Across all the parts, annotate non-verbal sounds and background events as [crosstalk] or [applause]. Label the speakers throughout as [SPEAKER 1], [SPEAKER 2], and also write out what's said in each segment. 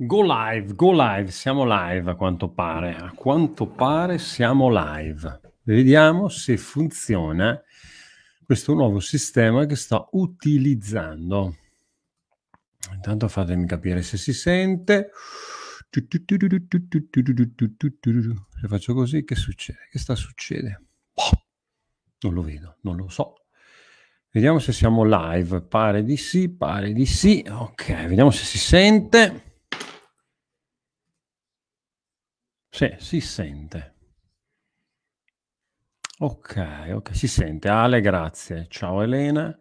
[SPEAKER 1] Go live, go live, siamo live a quanto pare, a quanto pare siamo live. Vediamo se funziona questo nuovo sistema che sto utilizzando. Intanto fatemi capire se si sente. Se faccio così, che succede? Che sta succedendo? Oh, non lo vedo, non lo so. Vediamo se siamo live. Pare di sì, pare di sì. Ok, vediamo se si sente. Sì, si sente. Ok, ok, si sente. Ale, grazie. Ciao Elena.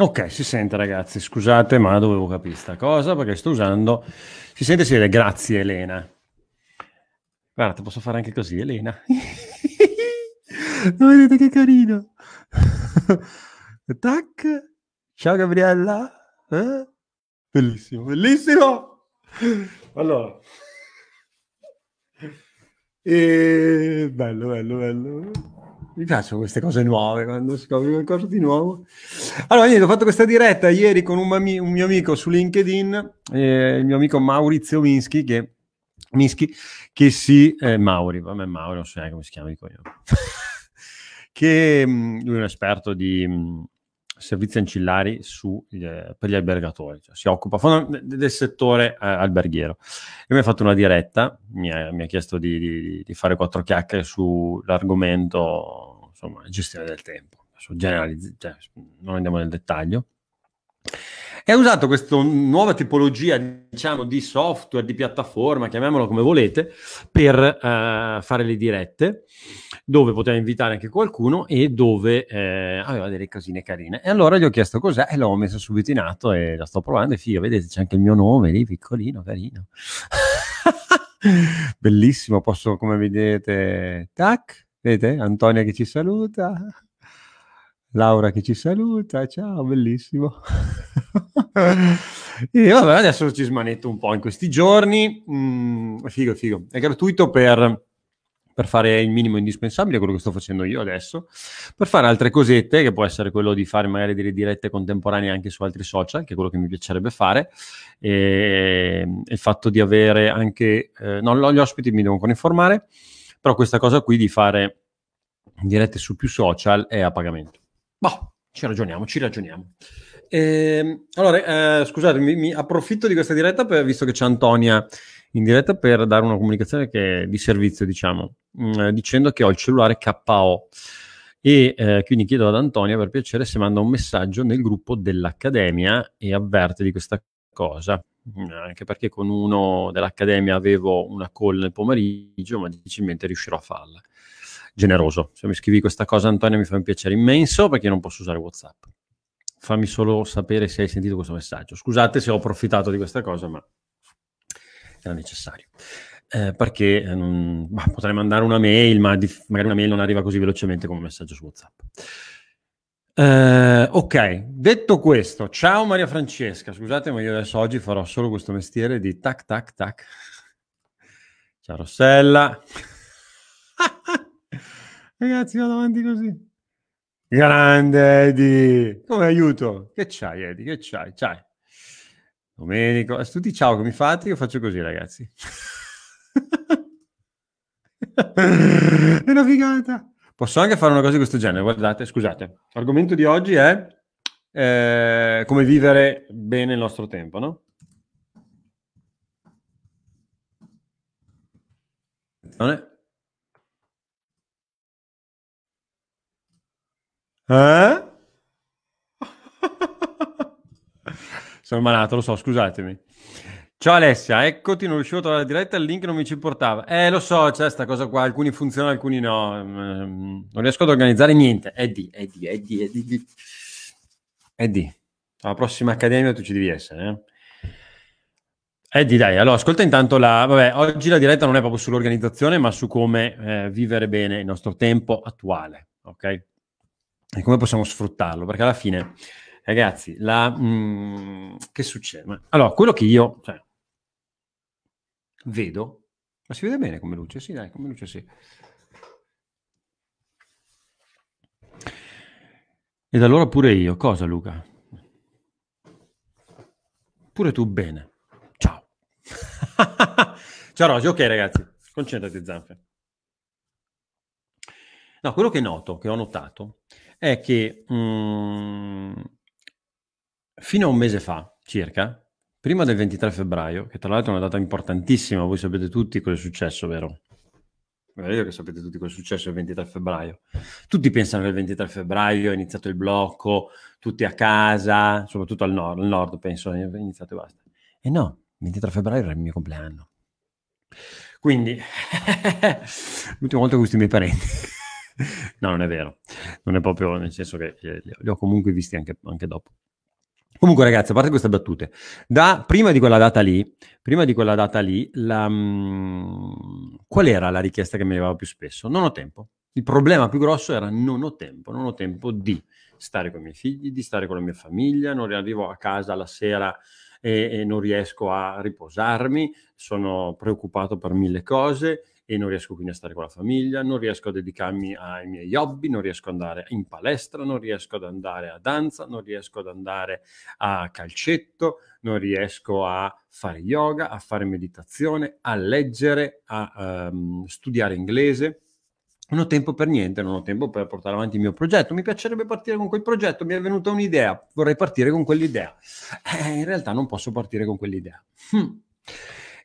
[SPEAKER 1] Ok, si sente ragazzi, scusate ma dovevo capire sta cosa perché sto usando... Si sente, si vede, grazie Elena. Guarda, posso fare anche così, Elena. no, [laughs] vedete che carino. [laughs] Tac. Ciao Gabriella. Eh? Bellissimo, bellissimo. Allora. E... Bello, bello, bello. Mi piacciono queste cose nuove, quando scopri qualcosa di nuovo. Allora, niente, ho fatto questa diretta ieri con un, mio amico su LinkedIn, eh, il mio amico Maurizio Minsky, che Mischi, che si, eh, Mauri, vabbè Mauri, non so neanche come si chiama di cognome, [laughs] che mh, mm, lui è un esperto di mh, mm, servizi ancillari su, eh, per gli albergatori, cioè si occupa fond- del settore eh, alberghiero. E mi ha fatto una diretta, mi ha, mi ha chiesto di, di, di, fare quattro chiacchiere sull'argomento, insomma, gestione del tempo. Adesso generalizz- cioè, non andiamo nel dettaglio ha usato questa nuova tipologia diciamo, di software, di piattaforma, chiamiamolo come volete, per eh, fare le dirette, dove poteva invitare anche qualcuno e dove eh, aveva delle casine carine. E allora gli ho chiesto cos'è e l'ho messo subito in atto e la sto provando e figo, vedete c'è anche il mio nome lì, piccolino, carino. [laughs] Bellissimo, posso come vedete, tac, vedete Antonia che ci saluta. Laura che ci saluta, ciao, bellissimo. [laughs] e vabbè, adesso ci smanetto un po' in questi giorni. Mm, figo, figo. È gratuito per, per, fare il minimo indispensabile, quello che sto facendo io adesso, per fare altre cosette, che può essere quello di fare magari delle dirette contemporanee anche su altri social, che è quello che mi piacerebbe fare. E, e il fatto di avere anche... Eh, no, gli ospiti mi devono ancora informare, però questa cosa qui di fare dirette su più social è a pagamento Boh, ci ragioniamo, ci ragioniamo. Eh, allora, eh, scusate, mi, mi, approfitto di questa diretta per, visto che c'è Antonia in diretta per dare una comunicazione che è di servizio, diciamo, mh, mm, dicendo che ho il cellulare KO. E eh, quindi chiedo ad Antonia per piacere se manda un messaggio nel gruppo dell'Accademia e avverte di questa cosa. Mm, anche perché con uno dell'Accademia avevo una call nel pomeriggio, ma difficilmente riuscirò a farla generoso. Se mi scrivi questa cosa, Antonio, mi fa un piacere immenso perché io non posso usare WhatsApp. Fammi solo sapere se hai sentito questo messaggio. Scusate se ho approfittato di questa cosa, ma era necessario. Eh, perché eh, non, bah, potrei mandare una mail, ma dif- magari una mail non arriva così velocemente come un messaggio su WhatsApp. Eh, ok, detto questo, ciao Maria Francesca. Scusate, ma io adesso oggi farò solo questo mestiere di tac tac tac. Ciao Rossella. [laughs] Ragazzi, vado avanti così. Grande Edi, come aiuto? Che c'hai Edi, che c'hai? C'hai. Domenico, tutti ciao come mi fate, io faccio così ragazzi. [laughs] è una figata. Posso anche fare una cosa di questo genere, guardate, scusate. L'argomento di oggi è eh, come vivere bene il nostro tempo, no? Non è? Eh? [laughs] Sono malato, lo so, scusatemi. Ciao Alessia, eccoti, non riuscivo a trovare la diretta, il link non mi ci portava. Eh, lo so, c'è questa cosa qua, alcuni funzionano, alcuni no. Ehm, non riesco ad organizzare niente. Eddie, Eddie, Eddie, Eddie. Eddie, alla prossima accademia tu ci devi essere. Eh? Eddie, dai, allora ascolta intanto la... Vabbè, oggi la diretta non è proprio sull'organizzazione, ma su come eh, vivere bene il nostro tempo attuale, ok? e come possiamo sfruttarlo, perché alla fine, ragazzi, la, mh, mm, che succede? Allora, quello che io cioè, vedo, ma si vede bene come luce? Sì, dai, come luce sì. E da allora pure io, cosa Luca? Pure tu bene. Ciao. [laughs] Ciao Rosy, ok ragazzi, concentrati Zanfe. No, quello che noto, che ho notato, è che mh, mm, fino a un mese fa circa, prima del 23 febbraio, che tra l'altro è una data importantissima, voi sapete tutti cosa è successo, vero? È vero che sapete tutti cosa è successo il 23 febbraio. Tutti pensano che il 23 febbraio è iniziato il blocco, tutti a casa, soprattutto al nord, al nord penso è iniziato e basta. E no, il 23 febbraio era il mio compleanno. Quindi, [laughs] l'ultima volta che ho visto i miei parenti no, non è vero. Non è proprio nel senso che eh, li ho comunque visti anche, anche dopo. Comunque, ragazzi, a parte queste battute, da, prima di quella data lì, di quella data lì la, mh, mm, qual era la richiesta che mi arrivava più spesso? Non ho tempo. Il problema più grosso era non ho tempo, non ho tempo di stare con i miei figli, di stare con la mia famiglia, non arrivo a casa la sera e, e non riesco a riposarmi, sono preoccupato per mille cose, e non riesco quindi a stare con la famiglia, non riesco a dedicarmi ai miei hobby, non riesco ad andare in palestra, non riesco ad andare a danza, non riesco ad andare a calcetto, non riesco a fare yoga, a fare meditazione, a leggere, a um, studiare inglese. Non ho tempo per niente, non ho tempo per portare avanti il mio progetto. Mi piacerebbe partire con quel progetto, mi è venuta un'idea, vorrei partire con quell'idea. Eh, in realtà non posso partire con quell'idea. Hm.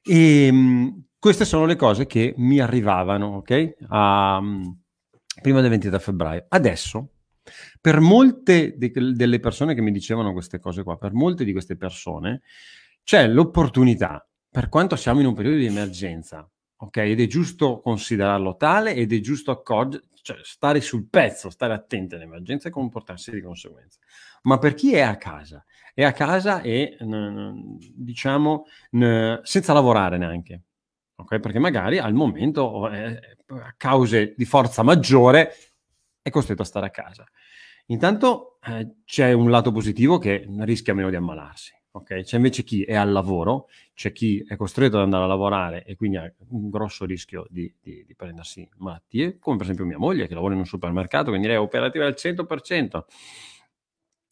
[SPEAKER 1] E ehm, queste sono le cose che mi arrivavano, ok? Um, prima del 23 febbraio. Adesso, per molte de- delle persone che mi dicevano queste cose qua, per molte di queste persone, c'è l'opportunità, per quanto siamo in un periodo di emergenza, ok? Ed è giusto considerarlo tale ed è giusto accog- cioè stare sul pezzo, stare attenti all'emergenza e comportarsi di conseguenza. Ma per chi è a casa? È a casa e, diciamo, senza lavorare neanche, okay? perché magari al momento, eh, eh, a cause di forza maggiore, è costretto a stare a casa. Intanto eh, c'è un lato positivo che rischia meno di ammalarsi. Okay? C'è invece chi è al lavoro, c'è chi è costretto ad andare a lavorare e quindi ha un grosso rischio di, di, di prendersi malattie, come per esempio mia moglie che lavora in un supermercato, quindi lei è operativa al 100%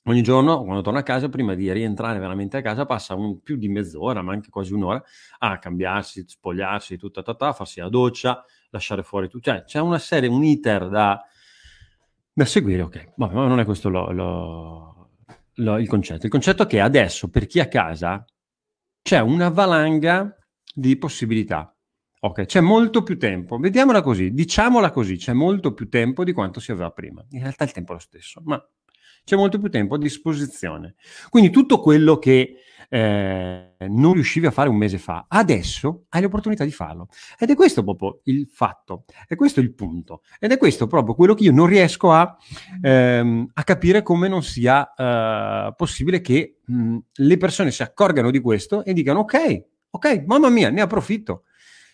[SPEAKER 1] ogni giorno quando torno a casa, prima di rientrare veramente a casa, passa un, più di mezz'ora, ma anche quasi un'ora, a cambiarsi, spogliarsi, tutta, tutta, farsi la doccia, lasciare fuori tutto. Cioè, c'è una serie, un iter da, da seguire, ok. ma non è questo lo, lo, lo, il concetto. Il concetto è che adesso, per chi è a casa, c'è una valanga di possibilità. Ok, c'è molto più tempo. Vediamola così, diciamola così, c'è molto più tempo di quanto si aveva prima. In realtà il tempo è lo stesso, ma c'è molto più tempo a disposizione. Quindi tutto quello che eh, non riuscivi a fare un mese fa, adesso hai l'opportunità di farlo. Ed è questo proprio il fatto, è questo il punto, ed è questo proprio quello che io non riesco a, ehm, a capire come non sia eh, possibile che mh, mm, le persone si accorgano di questo e dicano ok, ok, mamma mia, ne approfitto.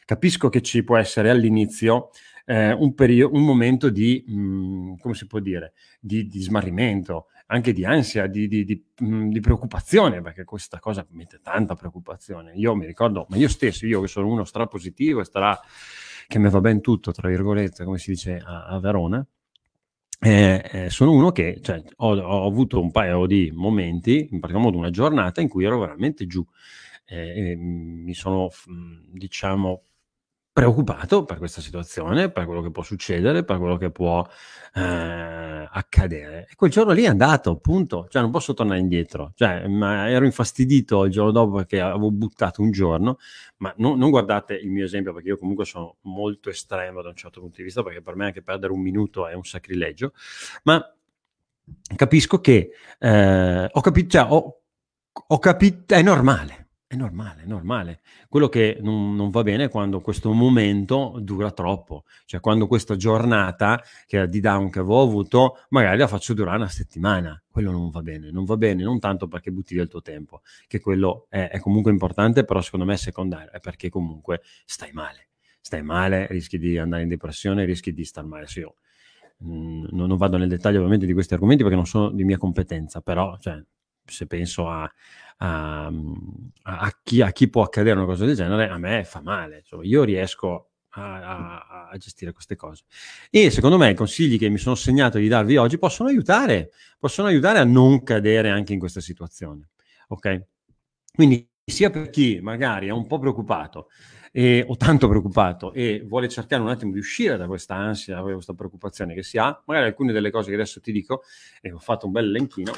[SPEAKER 1] Capisco che ci può essere all'inizio eh, un, periodo, un, momento di, mh, mm, come si può dire, di, di smarrimento, anche di ansia, di, di, mm, di, preoccupazione, perché questa cosa mette tanta preoccupazione. Io mi ricordo, ma io stesso, io che sono uno strapositivo e starà che mi va ben tutto, tra virgolette, come si dice a, a Verona, eh, eh, sono uno che cioè, ho, ho, avuto un paio di momenti, in particolar modo una giornata in cui ero veramente giù. Eh, mm, mi sono, diciamo, preoccupato per questa situazione, per quello che può succedere, per quello che può eh, accadere. E quel giorno lì è andato, punto. Cioè, non posso tornare indietro. Cioè, ero infastidito il giorno dopo perché avevo buttato un giorno, ma no, non guardate il mio esempio perché io comunque sono molto estremo da un certo punto di vista, perché per me anche perdere un minuto è un sacrilegio, ma capisco che eh, ho capito, cioè, ho, ho capito, è normale è normale, è normale. Quello che non, non, va bene è quando questo momento dura troppo, cioè quando questa giornata che era di down che avevo avuto, magari la faccio durare una settimana. Quello non va bene, non va bene, non tanto perché butti via il tuo tempo, che quello è, è comunque importante, però secondo me è secondario, è perché comunque stai male. Stai male, rischi di andare in depressione, rischi di star male. Se io mm, non, non, vado nel dettaglio ovviamente di questi argomenti perché non sono di mia competenza, però cioè, se penso a, a, a, chi, a, chi, può accadere una cosa del genere, a me fa male. Insomma, cioè, io riesco a, gestire queste cose. E secondo me i consigli che mi sono segnato di darvi oggi possono aiutare, possono aiutare a non cadere anche in questa situazione. Ok? Quindi sia per chi magari è un po' preoccupato eh, o tanto preoccupato e vuole cercare un attimo di uscire da questa ansia, da questa preoccupazione che si ha, magari alcune delle cose che adesso ti dico, e ho fatto un bel elenchino,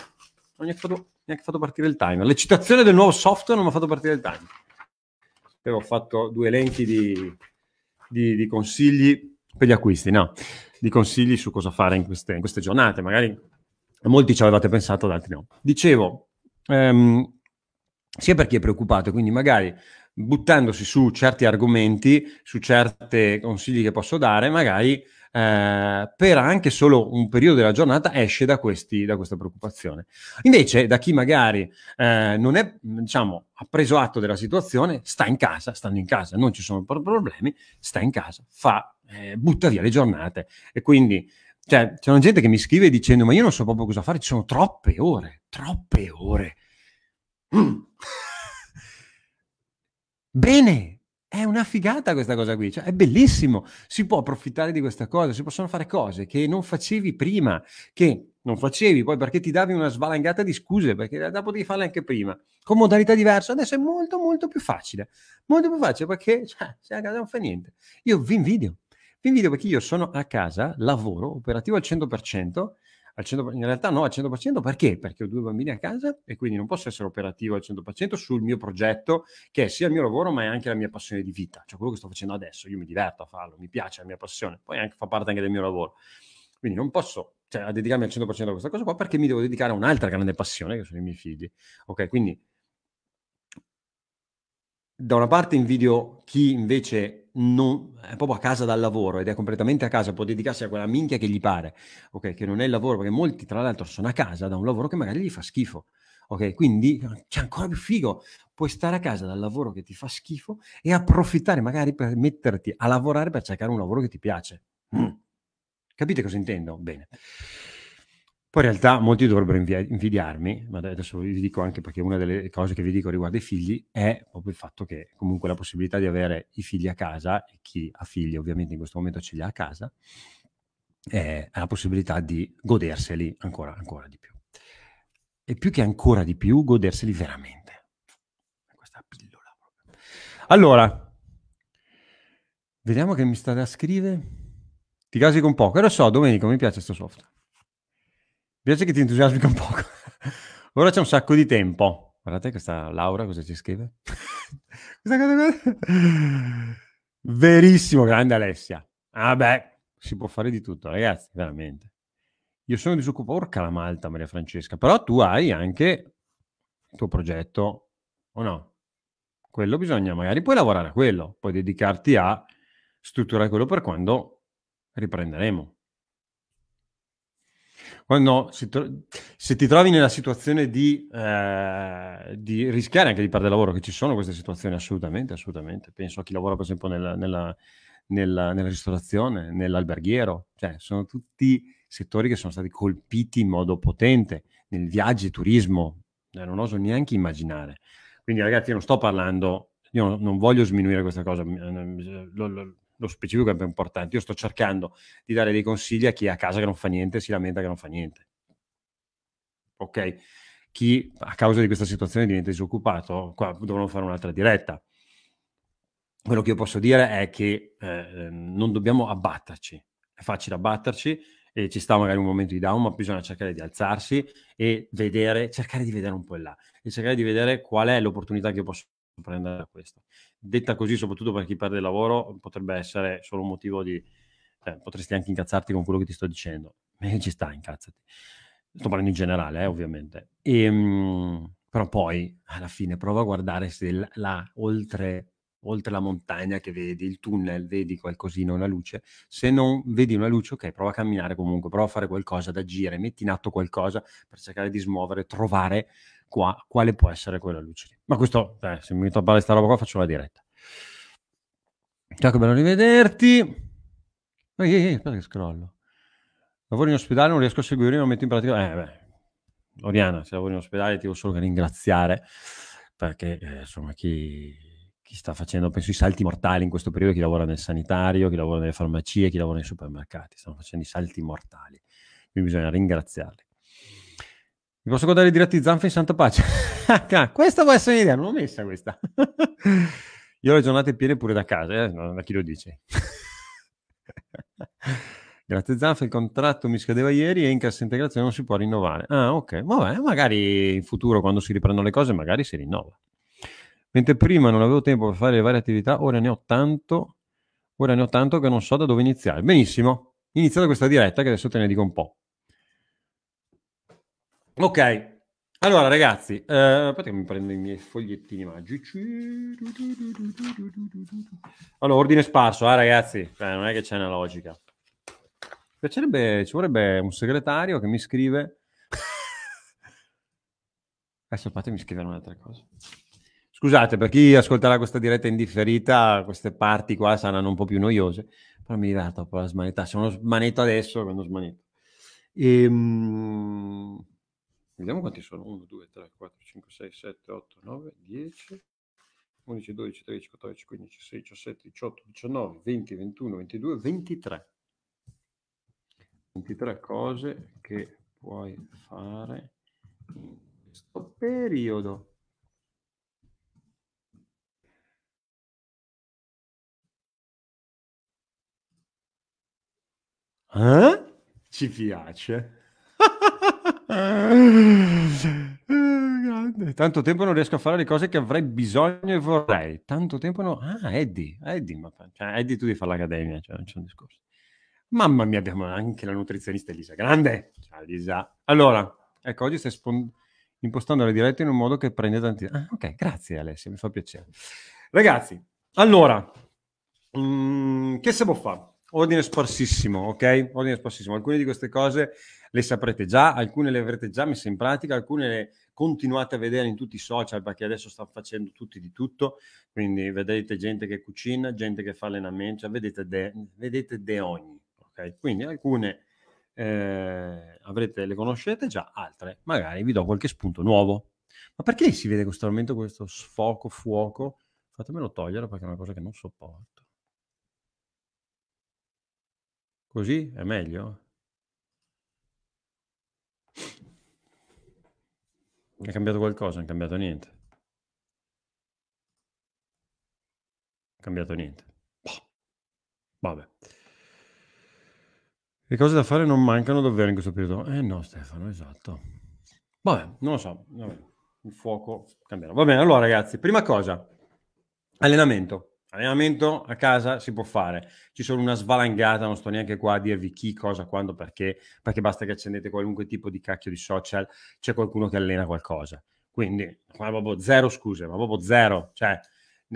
[SPEAKER 1] non mi ha fatto, neanche fatto partire il timer. L'eccitazione del nuovo software non mi ha fatto partire il timer. Però ho fatto due elenchi di, di, di, consigli per gli acquisti, no? Di consigli su cosa fare in queste, in queste giornate. Magari molti ci avevate pensato, ad altri no. Dicevo, ehm, sia per chi è preoccupato, quindi magari buttandosi su certi argomenti, su certi consigli che posso dare, magari eh, per anche solo un periodo della giornata esce da, questi, da questa preoccupazione. Invece, da chi magari eh, non è, diciamo, ha preso atto della situazione, sta in casa, stando in casa, non ci sono problemi, sta in casa, fa, eh, butta via le giornate. E quindi cioè, c'è una gente che mi scrive dicendo: Ma io non so proprio cosa fare, ci sono troppe ore, troppe ore. Mm. [laughs] Bene, è una figata questa cosa qui, cioè, è bellissimo, si può approfittare di questa cosa, si possono fare cose che non facevi prima, che non facevi poi perché ti davi una svalangata di scuse, perché in realtà potevi farle anche prima, con modalità diverse, adesso è molto molto più facile, molto più facile perché cioè, sei a casa non fa niente. Io vi invidio, vi invidio perché io sono a casa, lavoro, operativo al 100%, al 100%, in realtà no al 100% perché? Perché ho due bambini a casa e quindi non posso essere operativo al 100% sul mio progetto che è sia il mio lavoro ma è anche la mia passione di vita, cioè quello che sto facendo adesso, io mi diverto a farlo, mi piace, è la mia passione, poi anche, fa parte anche del mio lavoro. Quindi non posso cioè, dedicarmi al 100% a questa cosa qua perché mi devo dedicare a un'altra grande passione che sono i miei figli. Ok, quindi da una parte invidio chi invece non, è proprio a casa dal lavoro ed è completamente a casa, può dedicarsi a quella minchia che gli pare, ok? Che non è il lavoro, perché molti tra l'altro sono a casa da un lavoro che magari gli fa schifo, ok? Quindi c'è ancora più figo, puoi stare a casa dal lavoro che ti fa schifo e approfittare magari per metterti a lavorare per cercare un lavoro che ti piace. Mm. Capite cosa intendo? Bene. Poi in realtà molti dovrebbero invidiarmi, ma adesso vi dico anche perché una delle cose che vi dico riguardo i figli è proprio il fatto che comunque la possibilità di avere i figli a casa, e chi ha figli ovviamente in questo momento ce li ha a casa, è la possibilità di goderseli ancora, ancora di più. E più che ancora di più, goderseli veramente. Questa pillola. Allora, vediamo che mi sta da scrivere. Ti casi con poco. E lo so, Domenico, mi piace questo software piace che ti entusiasmi un poco. [laughs] Ora c'è un sacco di tempo. Guardate questa Laura cosa ci scrive. [laughs] questa cosa Verissimo, grande Alessia. Ah beh, si può fare di tutto, ragazzi, veramente. Io sono disoccupato, orca la Malta, Maria Francesca, però tu hai anche il tuo progetto, o no? Quello bisogna, magari puoi lavorare a quello, puoi dedicarti a strutturare quello per quando riprenderemo quando si tro- se ti trovi nella situazione di, eh, di, rischiare anche di perdere lavoro, che ci sono queste situazioni assolutamente, assolutamente. Penso a chi lavora per esempio nella, nella, nella, nella ristorazione, nell'alberghiero, cioè sono tutti settori che sono stati colpiti in modo potente, nel viaggio, e turismo, eh, non oso neanche immaginare. Quindi ragazzi, io non sto parlando, io non voglio sminuire questa cosa, eh, lo, lo, lo specifico è più importante. Io sto cercando di dare dei consigli a chi è a casa che non fa niente, e si lamenta che non fa niente. Ok? Chi a causa di questa situazione diventa disoccupato, qua dovremmo fare un'altra diretta. Quello che io posso dire è che eh, non dobbiamo abbatterci, è facile abbatterci e ci sta magari un momento di down, ma bisogna cercare di alzarsi e vedere, cercare di vedere un po' in là e cercare di vedere qual è l'opportunità che io posso prendere da questo detta così, soprattutto per chi perde il lavoro, potrebbe essere solo un motivo di... Eh, potresti anche incazzarti con quello che ti sto dicendo. Ma ci sta, incazzati. Sto parlando in generale, eh, ovviamente. E, ehm, mh, però poi, alla fine, prova a guardare se la, la oltre oltre la montagna che vedi, il tunnel, vedi qualcosina, una luce. Se non vedi una luce, ok, prova a camminare comunque, prova a fare qualcosa, ad agire, metti in atto qualcosa per cercare di smuovere, trovare qua quale può essere quella luce lì. Ma questo, eh, se mi metto a parlare questa roba qua, faccio la diretta. Ciao, che bello rivederti. Ehi, yeah, aspetta che scrollo. Lavoro in ospedale, non riesco a seguire, non metto in pratica... Eh, beh, Oriana, se lavori in ospedale ti devo solo ringraziare perché eh, insomma chi chi sta facendo, penso, i salti mortali in questo periodo, chi lavora nel sanitario, chi lavora nelle farmacie, chi lavora nei supermercati, stanno facendo i salti mortali, quindi bisogna ringraziarli. Mi posso guardare i diretti zanfe in Santa Pace? [laughs] Ah, questa può essere un'idea, non l'ho messa questa. [laughs] Io ho le giornate piene pure da casa, eh? non da chi lo dice. [laughs] Grazie Zanfa, il contratto mi scadeva ieri e in cassa integrazione non si può rinnovare. Ah, ok, vabbè, magari in futuro quando si riprendono le cose, magari si rinnova. Mentre prima non avevo tempo per fare le varie attività, ora ne ho tanto, ora ne ho tanto che non so da dove iniziare. Benissimo, iniziate questa diretta che adesso te ne dico un po'. Ok, allora ragazzi, eh, aspetta che mi prendo i miei fogliettini magici. Allora, ordine sparso, eh, ragazzi, cioè, non è che c'è una logica. Piacerebbe, ci vorrebbe un segretario che mi scrive... [laughs] Adesso fatemi scrivere un'altra cosa. Scusate, per chi ascolterà questa diretta indifferita, queste parti qua saranno un po' più noiose, però mi diverto dopo la smanetta. Se uno smanetto adesso, quando smanetto. Ehm... Vediamo quanti sono. 1, 2, 3, 4, 5, 6, 7, 8, 9, 10, 11, 12, 13, 14, 15, 16, 17, 18, 19, 20, 21, 22, 23. 23 cose che puoi fare in questo periodo. Eh? Ci piace. Tanto tempo non riesco a fare le cose che avrei bisogno e vorrei. Tanto tempo no. Ah, Eddie, Eddie, ma... cioè, Eddie tu devi fare l'accademia, cioè, non c'è un discorso. Mamma mia, abbiamo anche la nutrizionista Elisa. Grande! Ciao Elisa. Allora, ecco, oggi stai spon- impostando le dirette in un modo che prende tanti... Ah, ok, grazie Alessia, mi fa piacere. Ragazzi, allora, mm, che se può fare? ordine sparsissimo, ok? Ordine sparsissimo. Alcune di queste cose le saprete già, alcune le avrete già messe in pratica, alcune le continuate a vedere in tutti i social perché adesso stanno facendo tutti di tutto, quindi vedete gente che cucina, gente che fa allenamento, cioè vedete de, vedete de ogni, ok? Quindi alcune eh, avrete, le conoscete già, altre magari vi do qualche spunto nuovo. Ma perché si vede costantemente questo sfoco fuoco? Fatemelo togliere perché è una cosa che non sopporto. Così è meglio? È cambiato qualcosa? Non è cambiato niente. Non è cambiato niente. Boh. Vabbè. Le cose da fare non mancano davvero in questo periodo. Eh no, Stefano, esatto. Vabbè, non lo so. Vabbè. Il fuoco cambierà. Va bene, allora ragazzi, prima cosa, allenamento. Allenamento a casa si può fare, ci sono una svalangata, non sto neanche qua a dirvi chi, cosa, quando, perché, perché basta che accendete qualunque tipo di cacchio di social, c'è qualcuno che allena qualcosa. Quindi, ma proprio zero scuse, ma proprio zero. Cioè,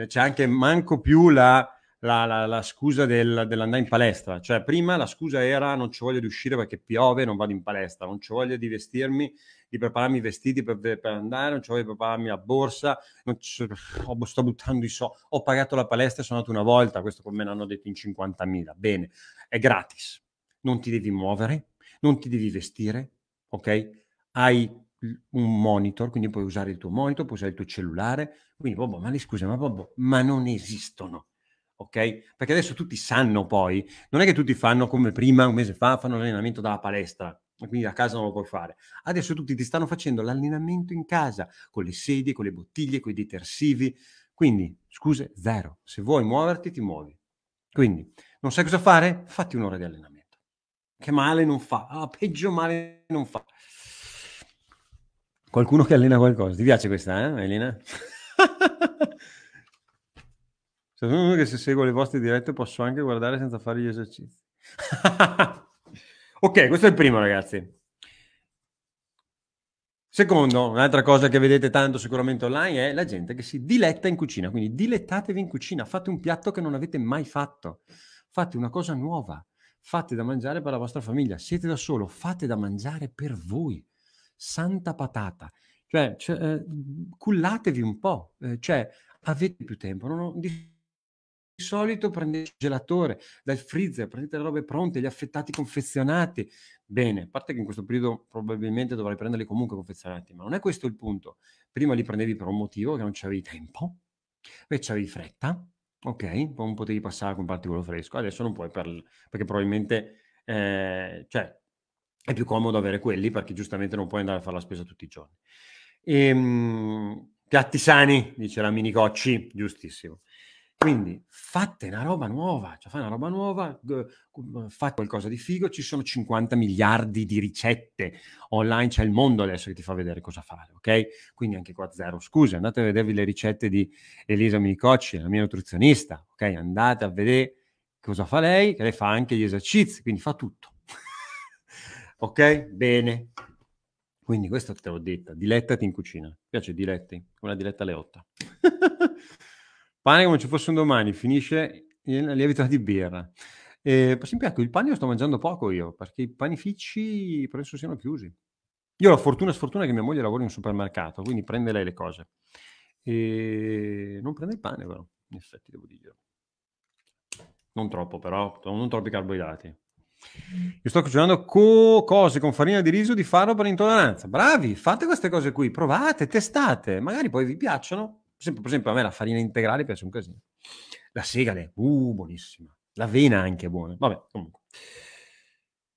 [SPEAKER 1] c'è anche manco più la, la, la, la scusa del, dell'andare in palestra. Cioè, prima la scusa era non ci voglio di uscire perché piove, non vado in palestra, non ci voglio di vestirmi di prepararmi i vestiti per, per andare, non c'avevo di prepararmi la borsa, ho, sto buttando i soldi, ho pagato la palestra, e sono andato una volta, questo come me l'hanno detto in 50.000, bene, è gratis, non ti devi muovere, non ti devi vestire, ok? Hai un monitor, quindi puoi usare il tuo monitor, puoi usare il tuo cellulare, quindi Bobo, ma le scuse, ma Bobo, ma non esistono ok? Perché adesso tutti sanno poi, non è che tutti fanno come prima, un mese fa, fanno l'allenamento dalla palestra, quindi a casa non lo puoi fare. Adesso tutti ti stanno facendo l'allenamento in casa, con le sedie, con le bottiglie, con i detersivi, quindi scuse zero. Se vuoi muoverti, ti muovi. Quindi non sai cosa fare? Fatti un'ora di allenamento. Che male non fa, ah, peggio male non fa. Qualcuno che allena qualcosa. Ti piace questa, eh, Elena? Sapete [laughs] che se seguo le vostre dirette posso anche guardare senza fare gli esercizi. [laughs] Ok, questo è il primo, ragazzi. Secondo, un'altra cosa che vedete tanto sicuramente online è la gente che si diletta in cucina, quindi dilettatevi in cucina, fate un piatto che non avete mai fatto, fate una cosa nuova, fate da mangiare per la vostra famiglia, siete da solo, fate da mangiare per voi. Santa patata, cioè, cioè eh, cullatevi un po', eh, cioè avete più tempo, non ho solito prendete il gelatore, dal freezer, prendete le robe pronte, gli affettati confezionati. Bene, a parte che in questo periodo probabilmente dovrai prenderli comunque confezionati, ma non è questo il punto. Prima li prendevi per un motivo che non c'avevi tempo, poi c'avevi fretta, ok? Non potevi passare a comprarti quello fresco, adesso non puoi per, perché probabilmente eh, cioè, è più comodo avere quelli perché giustamente non puoi andare a fare la spesa tutti i giorni. E, ehm, piatti sani, dice la Minicocci, giustissimo. Quindi fate una roba nuova, cioè fate una roba nuova, mhmm, fate qualcosa di figo, ci sono 50 miliardi di ricette online, c'è il mondo adesso che ti fa vedere cosa fare, ok? Quindi anche qua zero scuse, andate a vedervi le ricette di Elisa Minicocci, la mia nutrizionista, ok? Andate a vedere cosa fa lei, che lei fa anche gli esercizi, quindi fa tutto. [laughs] ok? Bene. Quindi questo te l'ho detto, dilettati in cucina. Mi piace diletti, una diletta alle 8. [laughs] Pane come ci fosse un domani, finisce la lievita di birra. Eh, esempio, ecco, il pane lo sto mangiando poco io, perché i panifici penso siano chiusi. Io ho la fortuna sfortuna che mia moglie lavora in un supermercato, quindi prende lei le cose. E non prende il pane però, in effetti devo dire. Non troppo però, non troppi carboidrati. Io sto cucinando co- cose con farina di riso di farro per intolleranza. Bravi, fate queste cose qui, provate, testate, magari poi vi piacciono, esempio, per esempio, a me la farina integrale piace un casino. La segale, uh, buonissima. L'avena anche buona. Vabbè, comunque.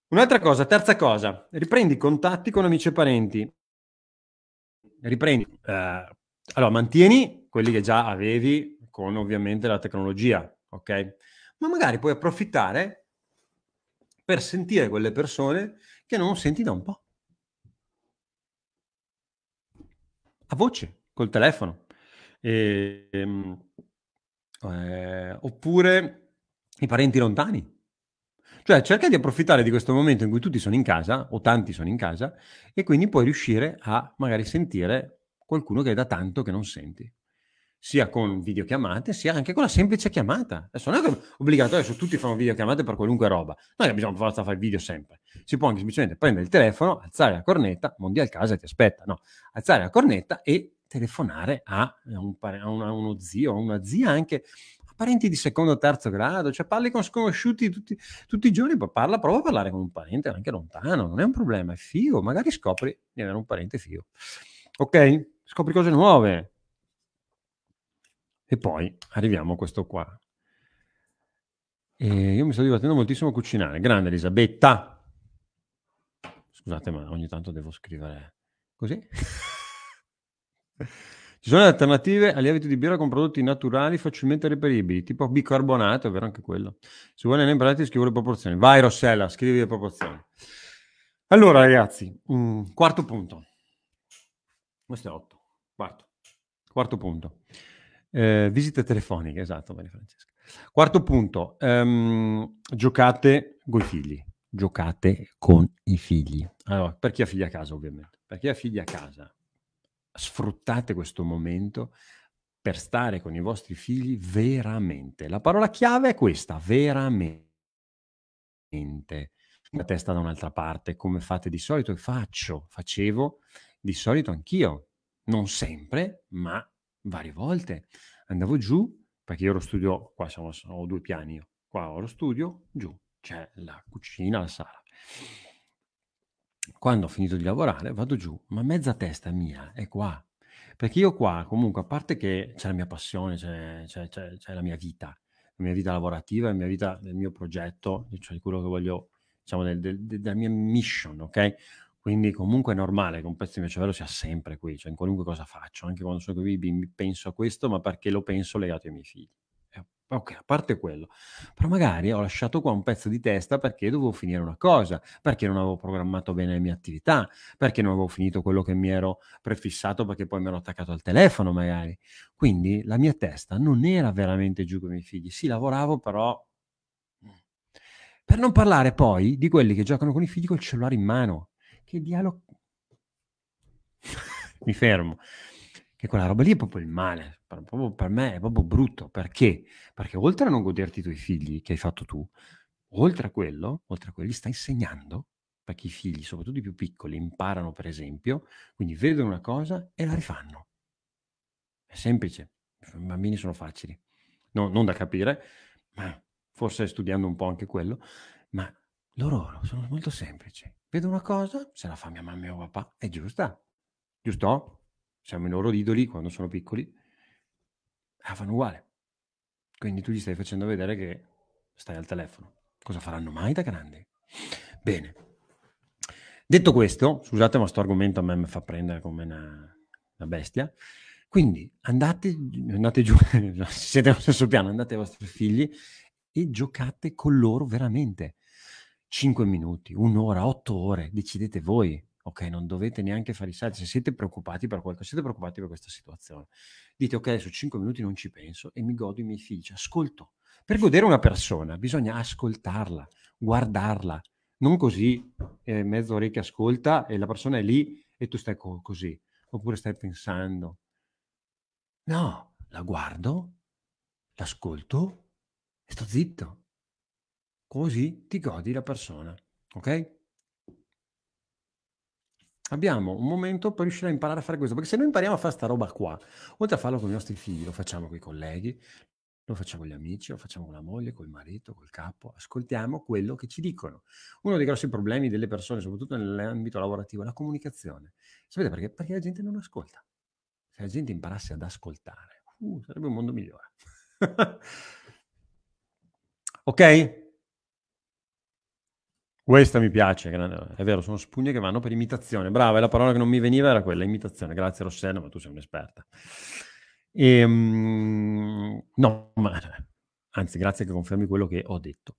[SPEAKER 1] Un'altra cosa, terza cosa, riprendi contatti con amici e parenti. Riprendi, eh, allora mantieni quelli che già avevi con ovviamente la tecnologia, ok? Ma magari puoi approfittare per sentire quelle persone che non senti da un po'. A voce, col telefono. E, ehm, eh, oppure i parenti lontani. Cioè cerca di approfittare di questo momento in cui tutti sono in casa o tanti sono in casa e quindi puoi riuscire a magari sentire qualcuno che è da tanto che non senti sia con videochiamate, sia anche con la semplice chiamata. Adesso non è obbligatorio, adesso tutti fanno videochiamate per qualunque roba. Non è che bisogna forza fare video sempre. Si può anche semplicemente prendere il telefono, alzare la cornetta, mondial casa ti aspetta, no? Alzare la cornetta e telefonare a, eh, un a, un, a uno zio, a una zia anche, a parenti di secondo o terzo grado, cioè parli con sconosciuti tutti, tutti i giorni, parla, prova a parlare con un parente anche lontano, non è un problema, è figo, magari scopri di avere un parente figo. Ok? Scopri cose nuove. E poi arriviamo a questo qua. E io mi sto divertendo moltissimo a cucinare. Grande Elisabetta. Scusate, ma ogni tanto devo scrivere così. Ci sono alternative al lievito di birra con prodotti naturali facilmente reperibili, tipo bicarbonato, è vero anche quello. Se vuoi ne imparate, scrivo le proporzioni. Vai Rossella, scrivi le proporzioni. Allora ragazzi, mh, mm, quarto punto. Questo è otto. Quarto. Quarto punto. Eh, visite telefoniche, esatto, Maria Francesca. Quarto punto. Ehm, giocate con i figli. Giocate con i figli. Allora, per chi ha figli a casa ovviamente. Per chi ha figli a casa sfruttate questo momento per stare con i vostri figli veramente. La parola chiave è questa, veramente. La testa da un'altra parte, come fate di solito, e faccio, facevo di solito anch'io, non sempre, ma varie volte. Andavo giù, perché io lo studio, qua sono, sono due piani, io. qua ho lo studio, giù, c'è la cucina, la sala quando ho finito di lavorare vado giù, ma mezza testa mia è qua. Perché io qua comunque, a parte che c'è la mia passione, c'è, c'è, c'è, c'è la mia vita, la mia vita lavorativa, la mia vita del mio progetto, cioè di quello che voglio, diciamo, del, del, del, della mia mission, ok? Quindi comunque è normale che un pezzo di mio cervello sia sempre qui, cioè in qualunque cosa faccio, anche quando sono qui penso a questo, ma perché lo penso legato ai miei figli. Ok, a parte quello, però magari ho lasciato qua un pezzo di testa perché dovevo finire una cosa, perché non avevo programmato bene le mie attività, perché non avevo finito quello che mi ero prefissato perché poi mi ero attaccato al telefono magari. Quindi la mia testa non era veramente giù con i miei figli, sì lavoravo però... Per non parlare poi di quelli che giocano con i figli col cellulare in mano, che dialogo... [laughs] Mi fermo che quella roba lì è proprio il male, proprio per me è proprio brutto. Perché? Perché oltre a non goderti i tuoi figli che hai fatto tu, oltre a quello, oltre a quelli stai insegnando, perché i figli, soprattutto i più piccoli, imparano per esempio, quindi vedono una cosa e la rifanno. È semplice, i bambini sono facili, no, non da capire, ma forse studiando un po' anche quello, ma loro sono molto semplici. Vedo una cosa, se la fa mia mamma o mio papà, è giusta. Giusto? siamo i loro idoli quando sono piccoli, ah, fanno uguale. Quindi tu gli stai facendo vedere che stai al telefono. Cosa faranno mai da grande? Bene. Detto questo, scusate ma sto argomento a me mi fa prendere come una, una bestia. Quindi andate, andate giù, [laughs] siete allo stesso piano, andate ai vostri figli e giocate con loro veramente. 5 minuti, un'ora, 8 ore, decidete voi ok, non dovete neanche fare i salti, se siete preoccupati per qualcosa, siete preoccupati per questa situazione, dite ok, adesso 5 minuti non ci penso e mi godo i miei figli, ascolto. Per godere una persona bisogna ascoltarla, guardarla, non così eh, mezzo orecchio ascolta e la persona è lì e tu stai co- così, oppure stai pensando. No, la guardo, l'ascolto e sto zitto. Così ti godi la persona, ok? Abbiamo un momento per riuscire a imparare a fare questo, perché se noi impariamo a fare sta roba qua, oltre a farlo con i nostri figli, lo facciamo con i colleghi, lo facciamo con gli amici, lo facciamo con la moglie, col marito, col capo, ascoltiamo quello che ci dicono. Uno dei grossi problemi delle persone, soprattutto nell'ambito lavorativo, è la comunicazione. Sapete perché? Perché la gente non ascolta. Se la gente imparasse ad ascoltare, uh, sarebbe un mondo migliore. [laughs] ok? Questa mi piace, è vero, sono spugne che vanno per imitazione. Brava, è la parola che non mi veniva era quella, imitazione. Grazie Rossella, ma tu sei un'esperta. E, um, no, ma, anzi, grazie che confermi quello che ho detto.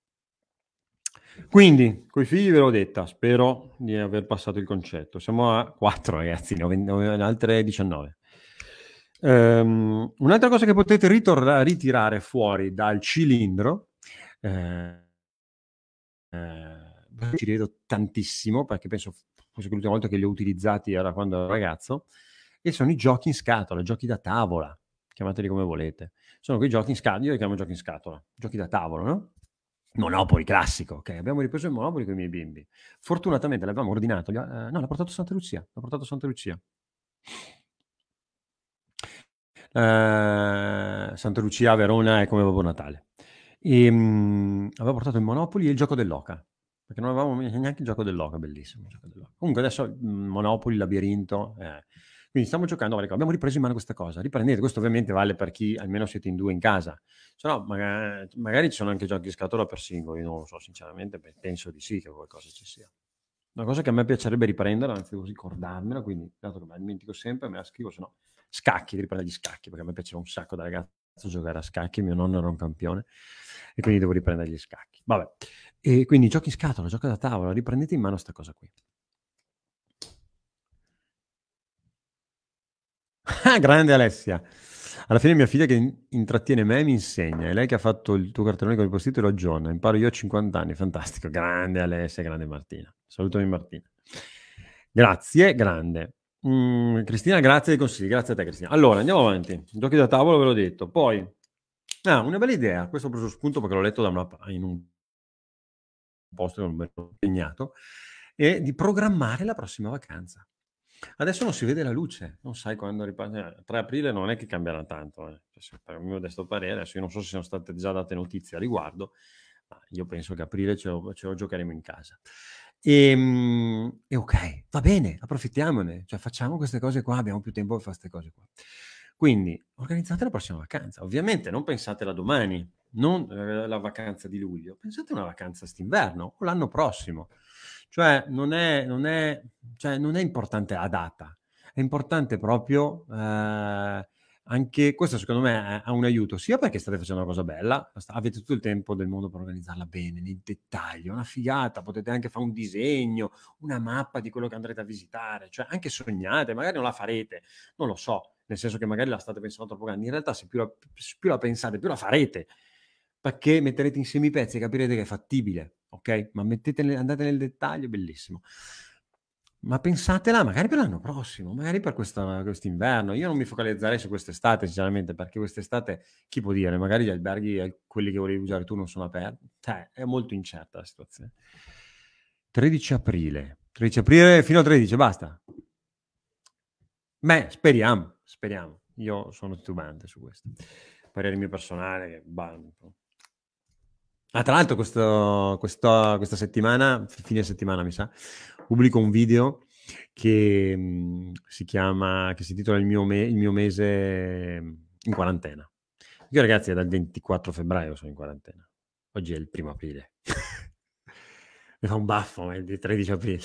[SPEAKER 1] Quindi, coi figli ve l'ho detta, spero di aver passato il concetto. Siamo a 4 ragazzi, ne ho, 20, ne ho altre 19. Um, ehm, un'altra cosa che potete ritorra- ritirare fuori dal cilindro eh, eh, [laughs] ci rivedo tantissimo perché penso forse che l'ultima volta che li ho utilizzati era quando ero ragazzo, e sono i giochi in scatola, giochi da tavola, chiamateli come volete. Sono quei giochi in scatola, io li chiamo giochi in scatola, giochi da tavola, no? Monopoli classico, ok? Abbiamo ripreso il Monopoli con i miei bimbi. Fortunatamente l'abbiamo ordinato, gli, eh, no, l'ha portato a Santa Lucia, l'ha portato a Santa Lucia. Eh, Santa Lucia Verona è come Babbo Natale. E, mh, aveva portato il Monopoli e il gioco dell'Oca, perché non avevamo neanche il gioco dell'oca, bellissimo. Gioco dell'oca. Comunque adesso Monopoli, Labirinto. Eh. Quindi stiamo giocando, vale, abbiamo ripreso in mano questa cosa. Riprendete, questo ovviamente vale per chi almeno siete in due in casa. Se no, magari, magari ci sono anche giochi in scatola per singoli, non lo so sinceramente, penso di sì che qualcosa ci sia. Una cosa che a me piacerebbe riprendere, anzi devo ricordarmela, quindi dato che me la dimentico sempre, me la scrivo, se no scacchi, riprendere gli scacchi, perché a me piaceva un sacco da ragazzo giocare a scacchi, mio nonno era un campione e quindi devo riprendere gli scacchi. Vabbè, e quindi giochi in scatola, gioca da tavola, riprendete in mano questa cosa qui. Ah, grande Alessia. Alla fine mia figlia che intrattiene me mi insegna. È lei che ha fatto il tuo cartellone con il postito e lo aggiorna. Imparo io a 50 anni. Fantastico. Grande Alessia, grande Martina. Salutami Martina. Grazie, grande. Mm, Cristina, grazie dei consigli. Grazie a te Cristina. Allora, andiamo avanti. Giochi da tavolo, ve l'ho detto. Poi, ah, una bella idea. Questo ho preso spunto perché l'ho letto da una, in un posto che non mi l'ho impegnato, e di programmare la prossima vacanza. Adesso non si vede la luce, non sai quando riparte. 3 eh, aprile non è che cambierà tanto, eh. cioè, per il mio modesto parere, adesso io non so se sono state già date notizie a riguardo, ma io penso che aprile ce lo, ce lo giocheremo in casa. E, ehm, e, ok, va bene, approfittiamone, cioè facciamo queste cose qua, abbiamo più tempo per fare queste cose qua. Quindi organizzate la prossima vacanza, ovviamente non pensatela domani, non eh, la vacanza di luglio, pensate a una vacanza st'inverno o l'anno prossimo. Cioè non è, non è, cioè, non è importante la data, è importante proprio eh, anche questo secondo me ha un aiuto sia perché state facendo una cosa bella, avete tutto il tempo del mondo per organizzarla bene, nel dettaglio, una figata, potete anche fare un disegno, una mappa di quello che andrete a visitare, cioè anche sognate, magari non la farete, non lo so, nel senso che magari la state pensando troppo grande, in realtà se più la, più la pensate, più la farete, perché metterete insieme i pezzi e capirete che è fattibile, ok? Ma mettete, andate nel dettaglio, bellissimo. Ma pensatela magari per l'anno prossimo, magari per quest'inverno. Io non mi focalizzerei su quest'estate, sinceramente, perché quest'estate chi può dire? Magari gli alberghi, eh, quelli che volevi usare tu, non sono aperti. Cioè, è molto incerta la situazione. 13 aprile. 13 aprile fino a 13, basta. Beh, speriamo, speriamo. Io sono titubante su questo. Parere mio personale, che banco. Ah, tra l'altro, questo, questo, questa settimana, fine settimana mi sa, pubblico un video che mm, si chiama, che si intitola il mio, me- il mio mese mm, in quarantena. Io ragazzi è dal 24 febbraio sono in quarantena. Oggi è il primo aprile. [laughs] mi fa un baffo è il 13 aprile,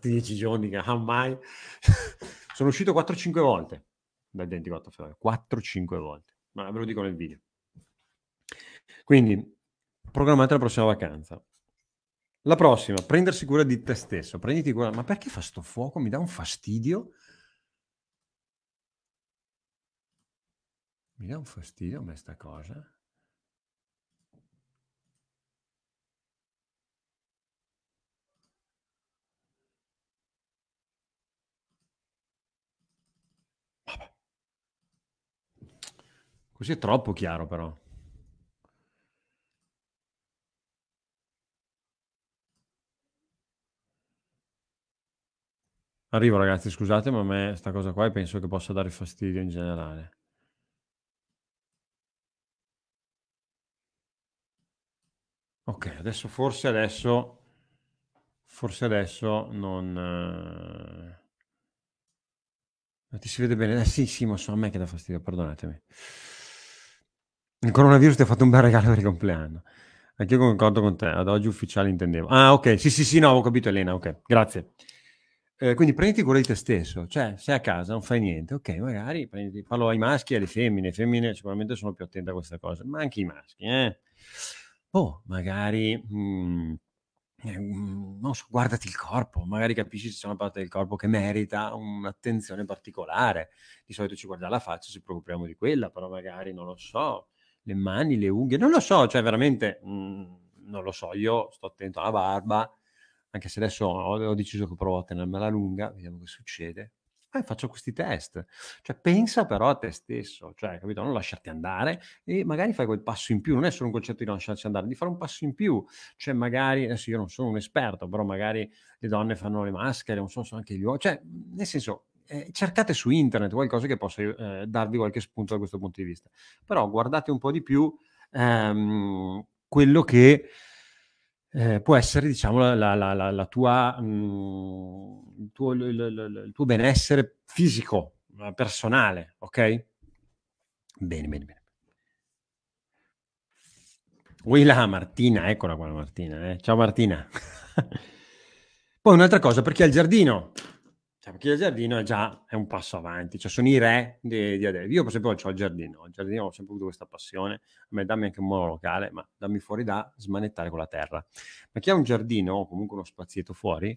[SPEAKER 1] 10 [laughs] giorni che ah, mai. [laughs] sono uscito 4-5 volte dal 24 febbraio, 4-5 volte, ma ve lo dico nel video. Quindi programmate la prossima vacanza. La prossima, prendersi cura di te stesso. Prenditi cura. Ma perché fa sto fuoco? Mi dà un fastidio. Mi dà un fastidio a me sta cosa. Così è troppo chiaro però. Arrivo ragazzi, scusate, ma a me sta cosa qua penso che possa dare fastidio in generale. Ok, adesso forse adesso forse adesso non eh... ti si vede bene. Eh, sì, sì, ma so a me che dà fastidio, perdonatemi. Il coronavirus ti ha fatto un bel regalo per il compleanno. Anch'io concordo con te, ad oggi ufficiale intendevo. Ah, ok, sì, sì, sì, no, ho capito Elena, ok. Grazie. Eh, quindi prenditi cura di te stesso, cioè sei a casa, non fai niente, ok, magari prenditi, parlo ai maschi e alle femmine, le femmine sicuramente sono più attente a questa cosa, ma anche i maschi, eh. Oh, magari, mm, eh, mm, non so, guardati il corpo, magari capisci se c'è una parte del corpo che merita un'attenzione particolare, di solito ci guardiamo la faccia, ci preoccupiamo di quella, però magari, non lo so, le mani, le unghie, non lo so, cioè veramente, mm, non lo so, io sto attento alla barba, anche se adesso ho, ho deciso che provo a tenermela lunga, vediamo che succede, ah, e faccio questi test. Cioè, pensa però a te stesso, cioè, capito? Non lasciarti andare e magari fai quel passo in più. Non è solo un concetto di non lasciarsi andare, di fare un passo in più. Cioè, magari, adesso io non sono un esperto, però magari le donne fanno le maschere, non so, sono anche gli uomini. Cioè, nel senso, eh, cercate su internet qualcosa che possa eh, darvi qualche spunto da questo punto di vista. Però guardate un po' di più ehm, quello che eh, può essere diciamo, la, la, la, la tua, mh, mm, il, tuo, il, il, tuo, benessere fisico, personale, ok? Bene, bene, bene. Willa Martina, eccola qua Martina, eh. ciao Martina. [laughs] Poi un'altra cosa, perché al giardino, cioè, ha il giardino è già è un passo avanti, cioè sono i re di, di adesso. Io per esempio ho il giardino, il giardino ho sempre avuto questa passione, a me dammi anche un muro locale, ma dammi fuori da smanettare con la terra. Ma chi ha un giardino o comunque uno spazietto fuori,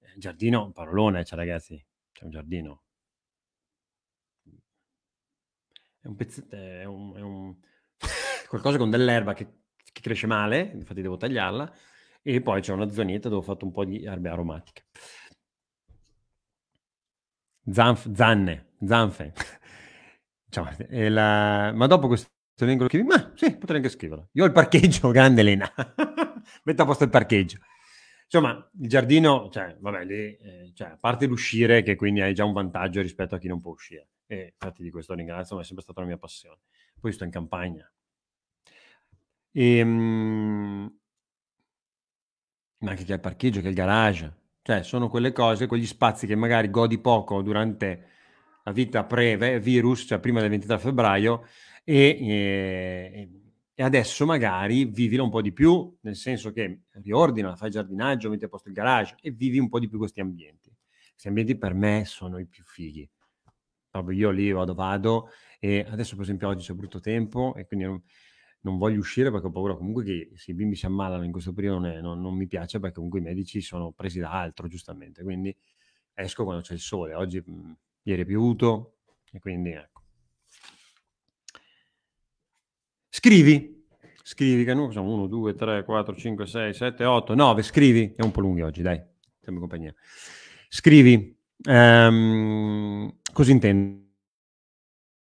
[SPEAKER 1] eh, giardino, parolone, cioè ragazzi, c'è un giardino. È un pezzetto, è un... È un... [laughs] qualcosa con dell'erba che, che cresce male, infatti devo tagliarla, e poi c'è una zonetta dove ho fatto un po' di erbe aromatiche. Zanf, zanne, zanfe. Diciamo, la... Ma dopo questo vengono che... Ma sì, potrei anche scriverlo. Io ho il parcheggio, [laughs] grande Elena. Metto a posto il parcheggio. Insomma, il giardino, cioè, vabbè, lì, eh, cioè, a parte l'uscire, che quindi hai già un vantaggio rispetto a chi non può uscire. E infatti di questo ringrazio, ma è sempre stata la mia passione. Poi sto in campagna. E, ehm, mh, ma anche che ha il parcheggio, che ha il garage cioè, sono quelle cose, quegli spazi che magari godi poco durante la vita breve, virus cioè prima del 23 febbraio, e, e, eh, e, adesso magari vivi un po' di più, nel senso che riordina, fai giardinaggio, metti a posto il garage e vivi un po' di più questi ambienti. Questi ambienti per me sono i più fighi. Proprio io lì vado, vado, e adesso per esempio oggi c'è brutto tempo e quindi... Non, non voglio uscire perché ho paura comunque che se i bimbi si ammalano in questo periodo non, è, non, non mi piace perché comunque i medici sono presi da altro, giustamente. Quindi esco quando c'è il sole. Oggi, mh, mhmm, ieri è piovuto e quindi ecco. Scrivi, scrivi che noi siamo 1, 2, 3, 4, 5, 6, 7, 8, 9, scrivi. È un po' lunghi oggi, dai, siamo in compagnia. Scrivi, ehm, cosa intendo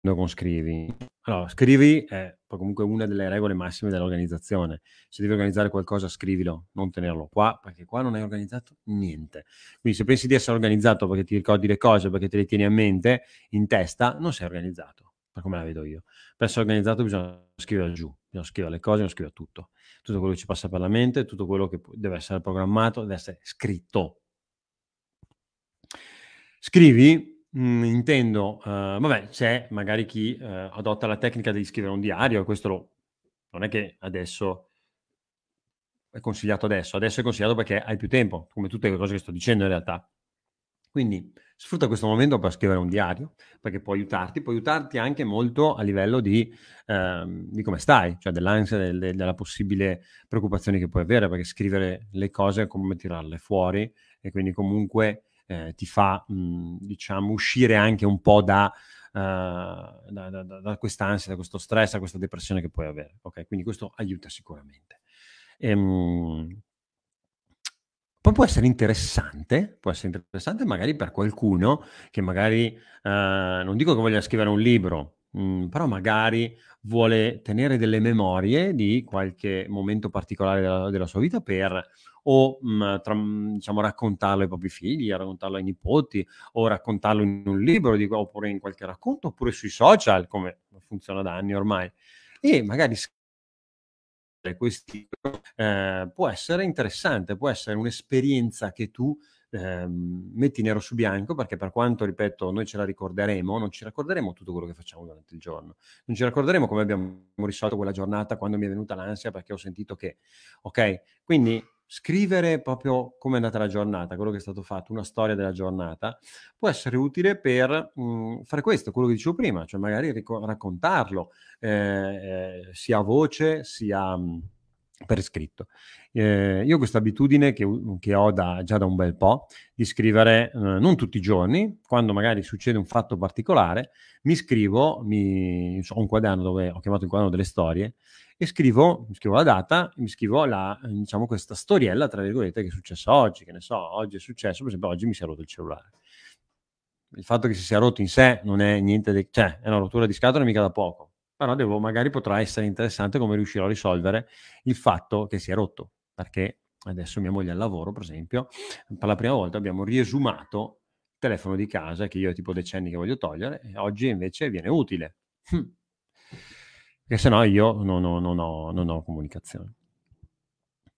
[SPEAKER 1] con scrivi? Allora, scrivi è comunque una delle regole massime dell'organizzazione. Se devi organizzare qualcosa, scrivilo, non tenerlo qua, perché qua non hai organizzato niente. Quindi se pensi di essere organizzato perché ti ricordi le cose, perché te le tieni a mente, in testa, non sei organizzato, per come la vedo io. Per essere organizzato bisogna scrivere giù, bisogna scrivere le cose, bisogna scrivere tutto. Tutto quello che ci passa per la mente, tutto quello che deve essere programmato, deve essere scritto. Scrivi Mm, intendo, uh, vabbè, c'è magari chi uh, adotta la tecnica di scrivere un diario, e questo lo, non è che adesso è consigliato adesso, adesso è consigliato perché hai più tempo, come tutte le cose che sto dicendo in realtà. Quindi sfrutta questo momento per scrivere un diario, perché può aiutarti, può aiutarti anche molto a livello di, ehm, di come stai, cioè dell'ansia, del, del, della possibile preoccupazione che puoi avere, perché scrivere le cose è come tirarle fuori e quindi comunque eh, ti fa, mh, diciamo, uscire anche un po' da, uh, da, da, da quest'ansia, da questo stress, da questa depressione che puoi avere. Ok, quindi questo aiuta sicuramente. Ehm, poi può essere interessante, può essere interessante magari per qualcuno che magari, eh, non dico che voglia scrivere un libro, Mm, però magari vuole tenere delle memorie di qualche momento particolare della, della sua vita per o mh, mhmm, tra, diciamo, raccontarlo ai propri figli, raccontarlo ai nipoti, o raccontarlo in un libro, di, oppure in qualche racconto, oppure sui social, come funziona da anni ormai. E magari questi eh, può essere interessante, può essere un'esperienza che tu ehm, metti nero su bianco perché per quanto, ripeto, noi ce la ricorderemo, non ci ricorderemo tutto quello che facciamo durante il giorno, non ci ricorderemo come abbiamo risolto quella giornata quando mi è venuta l'ansia perché ho sentito che, ok? Quindi scrivere proprio come è andata la giornata, quello che è stato fatto, una storia della giornata, può essere utile per mh, mm, fare questo, quello che dicevo prima, cioè magari ric- raccontarlo eh, eh, sia a voce, sia... Mh, mm, per iscritto. Eh, io ho questa abitudine che, che ho da, già da un bel po' di scrivere eh, non tutti i giorni, quando magari succede un fatto particolare, mi scrivo, mi, ho un quaderno dove ho chiamato il quaderno delle storie e scrivo, scrivo la data, mi scrivo la, eh, diciamo, questa storiella, tra virgolette, che è successa oggi, che ne so, oggi è successo, per esempio oggi mi si è rotto il cellulare. Il fatto che si sia rotto in sé non è niente, de- cioè è una rottura di scatola mica da poco però ah, devo, magari potrà essere interessante come riuscirò a risolvere il fatto che si è rotto, perché adesso mia moglie al lavoro, per esempio, per la prima volta abbiamo riesumato il telefono di casa che io ho tipo decenni che voglio togliere, e oggi invece viene utile. Hm. Perché se io non ho, non, ho, non ho comunicazione.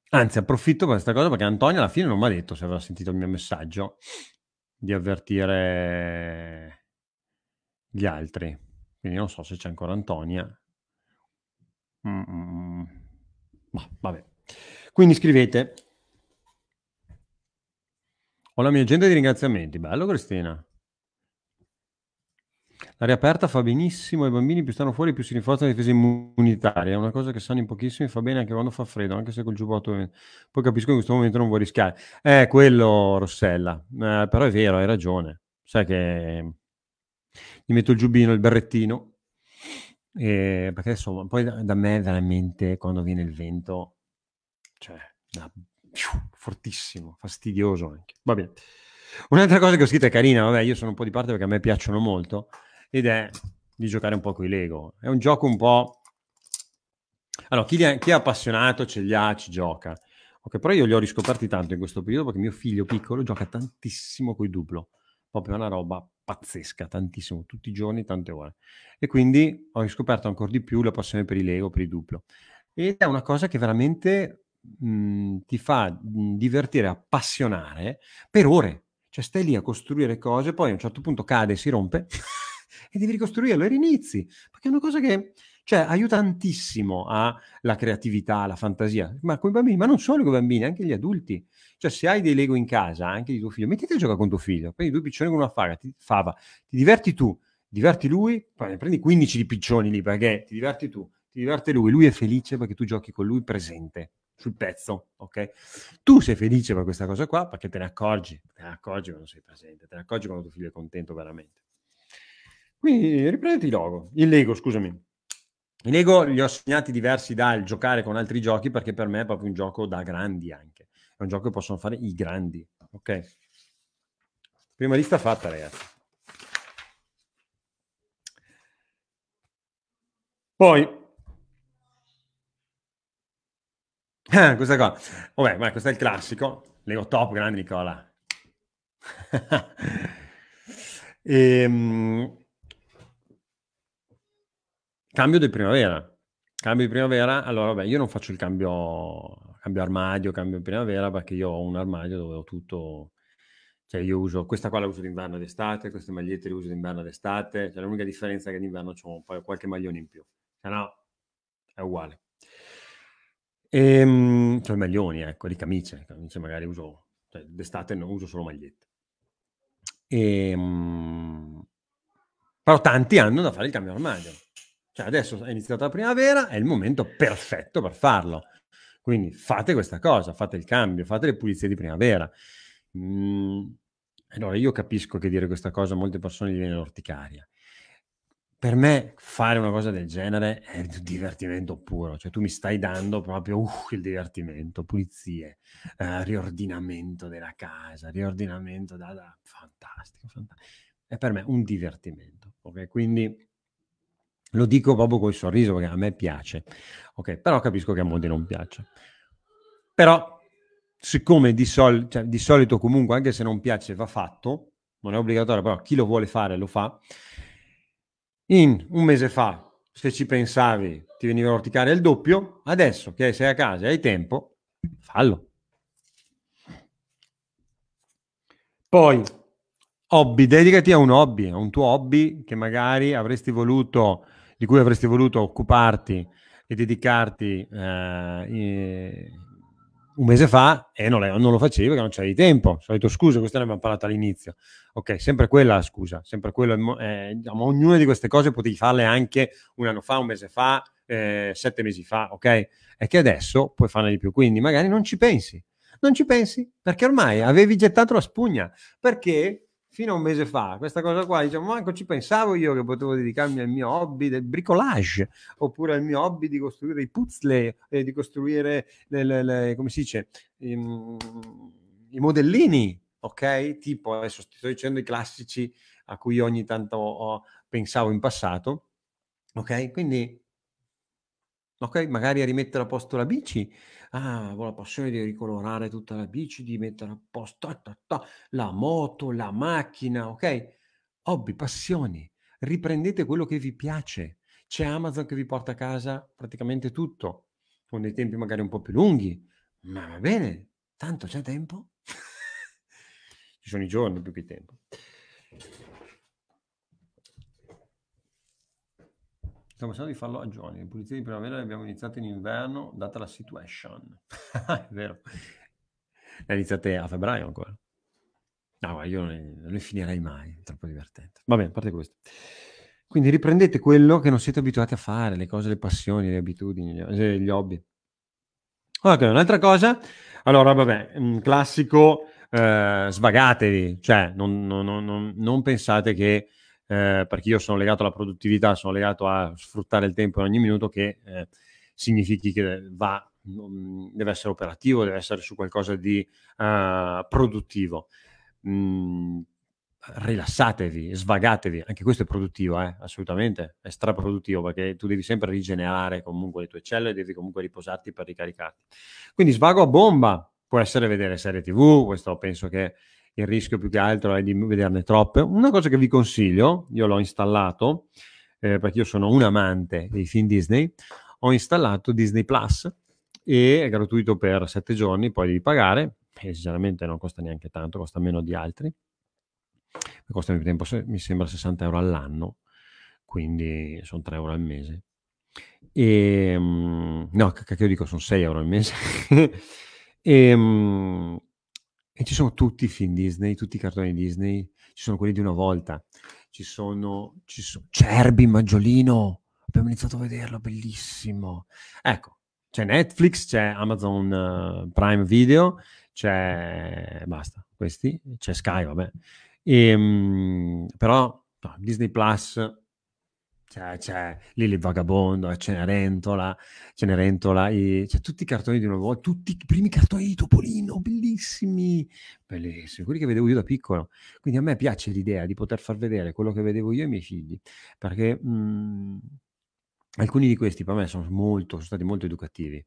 [SPEAKER 1] Anzi, approfitto per questa cosa perché Antonio alla fine non mi ha detto se aveva sentito il mio messaggio di avvertire gli altri. Quindi non so se c'è ancora Antonia. ma boh, vabbè. Quindi scrivete. Ho la mia agenda di ringraziamenti. Bello Cristina. L'aria aperta fa benissimo, ai bambini più stanno fuori più si rinforza la difesa immunitaria, è una cosa che sanno in pochissimi, fa bene anche quando fa freddo, anche se col giubbotto... Poi capisco che in questo momento non vuoi rischiare. Eh, quello Rossella, eh, però è vero, hai ragione. Sai che mi metto il giubbino, il berrettino, eh, perché insomma, poi da, da, me veramente quando viene il vento, cioè, da, più, fortissimo, fastidioso anche. Va bene. Un'altra cosa che ho scritto è carina, vabbè, io sono un po' di parte perché a me piacciono molto, ed è di giocare un po' con i Lego. È un gioco un po'... Allora, chi è, chi è appassionato ce li ha, ci gioca. Ok, però io li ho riscoperti tanto in questo periodo perché mio figlio piccolo gioca tantissimo con i duplo, proprio una roba pazzesca, tantissimo, tutti i giorni, tante ore. E quindi ho scoperto ancora di più la passione per i Lego, per il duplo. Ed è una cosa che veramente mh, mhmm, ti fa mhmm, divertire, appassionare per ore. Cioè stai lì a costruire cose, poi a un certo punto cade, si rompe [laughs] e devi ricostruirlo e rinizi. Perché è una cosa che cioè, aiuta tantissimo alla creatività, alla fantasia. Ma con i bambini, ma non solo con i bambini, anche gli adulti. Cioè, se hai dei Lego in casa, anche di tuo figlio, mettiti a giocare con tuo figlio. Prendi due piccioni con una fava, ti, fava, ti diverti tu, diverti lui, prendi 15 di piccioni lì perché ti diverti tu, ti diverte lui, lui è felice perché tu giochi con lui presente sul pezzo, ok? Tu sei felice per questa cosa qua perché te ne accorgi, te ne accorgi quando sei presente, te ne accorgi quando tuo figlio è contento veramente. Quindi riprenditi il logo, il Lego, scusami. I Lego gli ho segnati diversi dal giocare con altri giochi perché per me è proprio un gioco da grandi anche. È un gioco che possono fare i grandi. Ok? Prima lista fatta, ragazzi. Poi Ah, questa qua. Vabbè, ma questo è il classico. Lego Top, grande Nicola. [laughs] e, ehm, Cambio di primavera. Cambio di primavera, allora vabbè, io non faccio il cambio, cambio armadio, cambio primavera perché io ho un armadio dove ho tutto, cioè io uso, questa qua la uso d'inverno ed estate, queste magliette le uso d'inverno ed estate, cioè l'unica differenza è che d'inverno ho poi qualche maglione in più, se no è uguale. E, ehm, cioè maglioni, ecco, di camicie, camicie magari uso, cioè, d'estate non uso solo magliette. E, ehm, però tanti hanno da fare il cambio armadio. Cioè adesso è iniziata la primavera, è il momento perfetto per farlo. Quindi fate questa cosa, fate il cambio, fate le pulizie di primavera. Mm, allora io capisco che dire questa cosa a molte persone gli viene l'orticaria. Per me fare una cosa del genere è un divertimento puro, cioè tu mi stai dando proprio uh, il divertimento, pulizie, eh, riordinamento della casa, riordinamento da, da... fantastico, fantastico. È per me un divertimento, ok? Quindi lo dico proprio col sorriso perché a me piace. Ok, però capisco che a molti non piace. Però, siccome di, sol- cioè, di solito comunque, anche se non piace, va fatto, non è obbligatorio, però chi lo vuole fare lo fa. In un mese fa, se ci pensavi, ti veniva l'orticare il doppio, adesso che sei a casa e hai tempo, fallo. Poi, hobby, dedicati a un hobby, a un tuo hobby che magari avresti voluto di cui avresti voluto occuparti e dedicarti eh, un mese fa e non, non lo facevi perché non c'avevi tempo. Solito scusa, questa ne abbiamo parlato all'inizio. Ok, sempre quella scusa, sempre quello. Eh, diciamo, ognuna di queste cose potevi farle anche un anno fa, un mese fa, eh, sette mesi fa, ok? E che adesso puoi farne di più, quindi magari non ci pensi. Non ci pensi perché ormai avevi gettato la spugna, perché fino a un mese fa, questa cosa qua, diciamo, manco ci pensavo io che potevo dedicarmi al mio hobby del bricolage, oppure al mio hobby di costruire i puzzle, eh, di costruire, le, le, le, come si dice, i, mm, i modellini, ok? Tipo, adesso sto dicendo i classici a cui ogni tanto ho, oh, pensavo in passato, ok? Quindi, ok, magari a rimettere a posto la bici, ah, avevo boh, la passione di ricolorare tutta la bici, di mettere a posto ta, ta, ta, la moto, la macchina, ok? Hobby, passioni, riprendete quello che vi piace. C'è Amazon che vi porta a casa praticamente tutto, con dei tempi magari un po' più lunghi, ma va bene, tanto c'è tempo. [laughs] Ci sono i giorni più che tempo. Stiamo pensando di farlo a giorni. Le pulizie di primavera le abbiamo iniziate in inverno, data la situation. [laughs] è vero. Le iniziate a febbraio ancora. No, io non le finirei mai, è troppo divertente. Va bene, a parte questo. Quindi riprendete quello che non siete abituati a fare, le cose, le passioni, le abitudini, gli eh, hobby. Ok, un'altra cosa. Allora, vabbè, un classico, eh, svagatevi, cioè non, non, non, non pensate che eh, perché io sono legato alla produttività, sono legato a sfruttare il tempo in ogni minuto che eh, significhi che va, deve essere operativo, deve essere su qualcosa di uh, produttivo. Mm, rilassatevi, svagatevi, anche questo è produttivo, eh? assolutamente, è straproduttivo perché tu devi sempre rigenerare comunque le tue cellule, devi comunque riposarti per ricaricarti. Quindi svago a bomba, può essere vedere serie tv, questo penso che il rischio più che altro è di vederne troppe. Una cosa che vi consiglio, io l'ho installato eh, perché io sono un amante dei film Disney, ho installato Disney Plus e è gratuito per sette giorni, poi devi pagare, e sinceramente non costa neanche tanto, costa meno di altri, costa più tempo, mi sembra 60 euro all'anno, quindi sono 3 euro al mese. E, ehm, no, io dico, sono 6 euro al mese. [laughs] e, ehm, e ci sono tutti i film Disney, tutti i cartoni Disney, ci sono quelli di una volta, ci sono, ci sono Cerbi, Maggiolino, abbiamo iniziato a vederlo, bellissimo. Ecco, c'è Netflix, c'è Amazon eh, Prime Video, c'è basta, questi, c'è Sky, vabbè. E, ehm, però no, Disney Plus cioè, c'è, c'è Lili Vagabondo, Cenerentola, Cenerentola e, c'è tutti i cartoni di nuovo, tutti i primi cartoni di Topolino, bellissimi, bellissimi, quelli che vedevo io da piccolo. Quindi a me piace l'idea di poter far vedere quello che vedevo io ai miei figli, perché... Mh, mhmm, Alcuni di questi per me sono, molto, sono stati molto educativi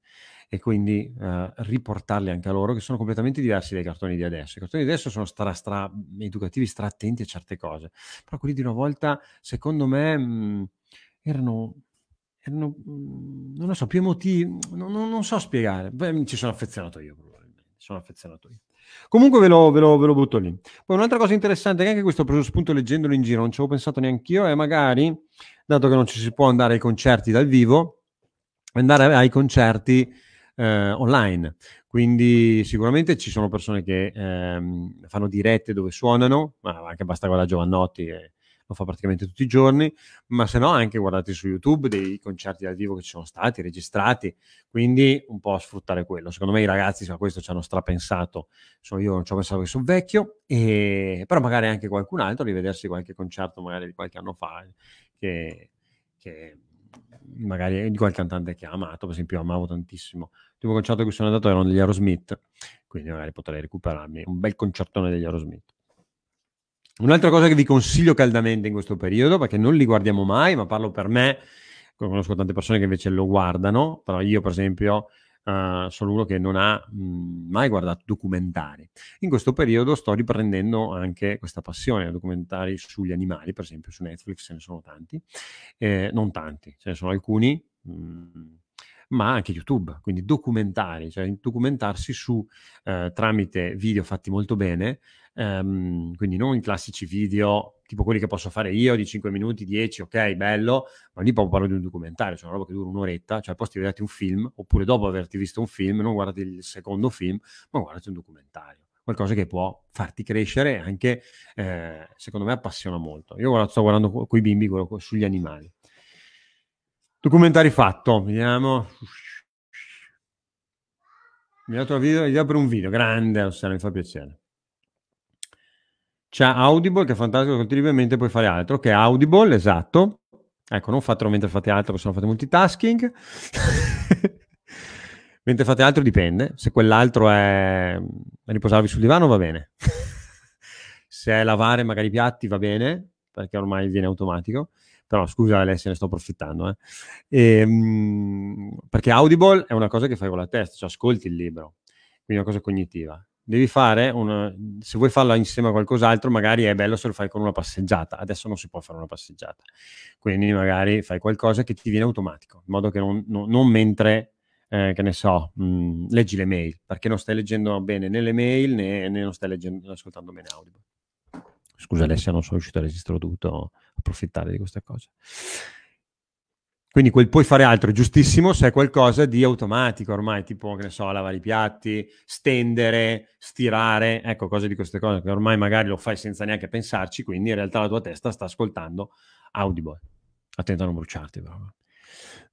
[SPEAKER 1] e quindi eh, riportarli anche a loro che sono completamente diversi dai cartoni di adesso. I cartoni di adesso sono stra, stra educativi, stra attenti a certe cose, però quelli di una volta secondo me mh, mm, erano erano, mm, non lo so, più emotivi, non, non, non so spiegare. Beh, ci sono affezionato io probabilmente, sono affezionato io. Comunque ve lo, ve, lo, ve lo, butto lì. Poi un'altra cosa interessante, che anche questo ho preso spunto leggendolo in giro, non ci avevo pensato neanche io, è magari, dato che non ci si può andare ai concerti dal vivo, andare ai concerti eh, online. Quindi sicuramente ci sono persone che ehm, fanno dirette dove suonano, ma anche basta guardare Giovannotti. E eh, lo fa praticamente tutti i giorni, ma se no anche guardate su YouTube dei concerti dal vivo che ci sono stati, registrati, quindi un po' sfruttare quello. Secondo me i ragazzi a questo ci hanno strapensato, so, io non ci ho pensato che sono vecchio, e... però magari anche qualcun altro rivedersi qualche concerto magari di qualche anno fa che, che magari di qualche cantante che ha amato, per esempio amavo tantissimo. L'ultimo concerto che sono andato erano degli Aerosmith, quindi magari potrei recuperarmi un bel concertone degli Aerosmith. Un'altra cosa che vi consiglio caldamente in questo periodo, perché non li guardiamo mai, ma parlo per me, conosco tante persone che invece lo guardano, però io per esempio uh, sono uno che non ha mh, mm, mai guardato documentari. In questo periodo sto riprendendo anche questa passione, documentari sugli animali, per esempio su Netflix ce ne sono tanti, eh, non tanti, ce ne sono alcuni. Mh, mm, ma anche YouTube, quindi documentari, cioè documentarsi su eh, tramite video fatti molto bene, ehm, quindi non i classici video tipo quelli che posso fare io di 5 minuti, 10, ok, bello, ma lì proprio parlo di un documentario, cioè una roba che dura un'oretta, cioè posti posto di un film, oppure dopo averti visto un film, non guardati il secondo film, ma guardati un documentario qualcosa che può farti crescere anche, eh, secondo me, appassiona molto. Io sto guardando con i bimbi quello sugli animali. Documentari fatto, vediamo. Mi ha dato la video, per un video, grande, Rossella, mi fa piacere. C'è Audible che è fantastico, continui mente puoi fare altro, che okay, Audible, esatto. Ecco, non fatelo mentre fate altro, se no fate multitasking. [laughs] mentre fate altro dipende, se quell'altro è riposarvi sul divano va bene. [laughs] se è lavare magari i piatti va bene, perché ormai viene automatico. Però scusa Alessia, ne sto approfittando. Eh. E, ehm, perché Audible è una cosa che fai con la testa, cioè ascolti il libro, quindi è una cosa cognitiva. Devi fare, una, se vuoi farla insieme a qualcos'altro, magari è bello se lo fai con una passeggiata. Adesso non si può fare una passeggiata. Quindi magari fai qualcosa che ti viene automatico, in modo che non, non, non mentre eh, che ne so, mh, mm, leggi le mail, perché non stai leggendo bene né le mail né, né non stai leggendo, ascoltando bene Audible. Scusa Alessia, non sono riuscito a resistere, ho dovuto approfittare di questa cosa. Quindi quel puoi fare altro, giustissimo, se è qualcosa di automatico ormai, tipo, che ne so, lavare i piatti, stendere, stirare, ecco, cose di queste cose che ormai magari lo fai senza neanche pensarci, quindi in realtà la tua testa sta ascoltando Audible. Attento a non bruciarti, però.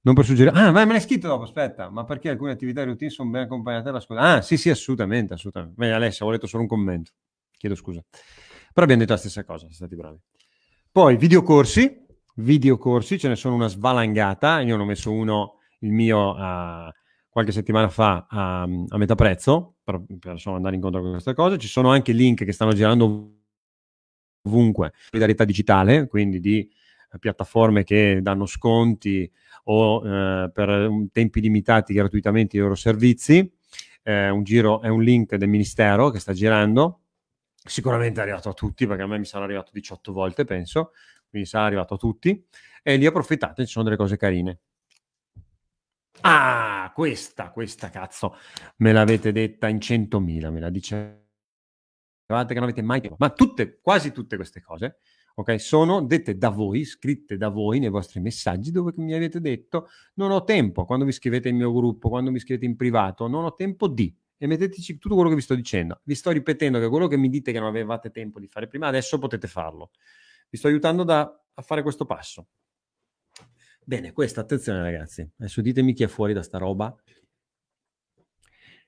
[SPEAKER 1] Non per suggerire... Ah, ma me l'hai scritto dopo, aspetta, ma perché alcune attività e routine sono ben accompagnate dalla scuola? Ah, sì, sì, assolutamente, assolutamente. Beh, Alessia, ho letto solo un commento. Chiedo scusa. Però abbiamo detto la stessa cosa, siete stati bravi. Poi videocorsi, videocorsi, ce ne sono una svalangata, io ne ho messo uno, il mio, uh, qualche settimana fa a, ehm, a metà prezzo, per, per insomma, andare incontro a questa cosa, Ci sono anche link che stanno girando ovunque, solidarietà digitale, quindi di eh, piattaforme che danno sconti o eh, per mm, tempi limitati gratuitamente i loro servizi. Eh, un giro, è un link del ministero che sta girando sicuramente è arrivato a tutti, perché a me mi sarà arrivato 18 volte, penso, quindi sarà arrivato a tutti, e lì approfittate, ci sono delle cose carine. Ah, questa, questa cazzo, me l'avete detta in 100.000, me la dicevate che non avete mai capito, ma tutte, quasi tutte queste cose, ok, sono dette da voi, scritte da voi nei vostri messaggi dove mi avete detto non ho tempo, quando vi scrivete in mio gruppo, quando mi scrivete in privato, non ho tempo di, e metteteci tutto quello che vi sto dicendo. Vi sto ripetendo che quello che mi dite che non avevate tempo di fare prima, adesso potete farlo. Vi sto aiutando da, a fare questo passo. Bene, questa attenzione ragazzi. Adesso ditemi chi è fuori da sta roba,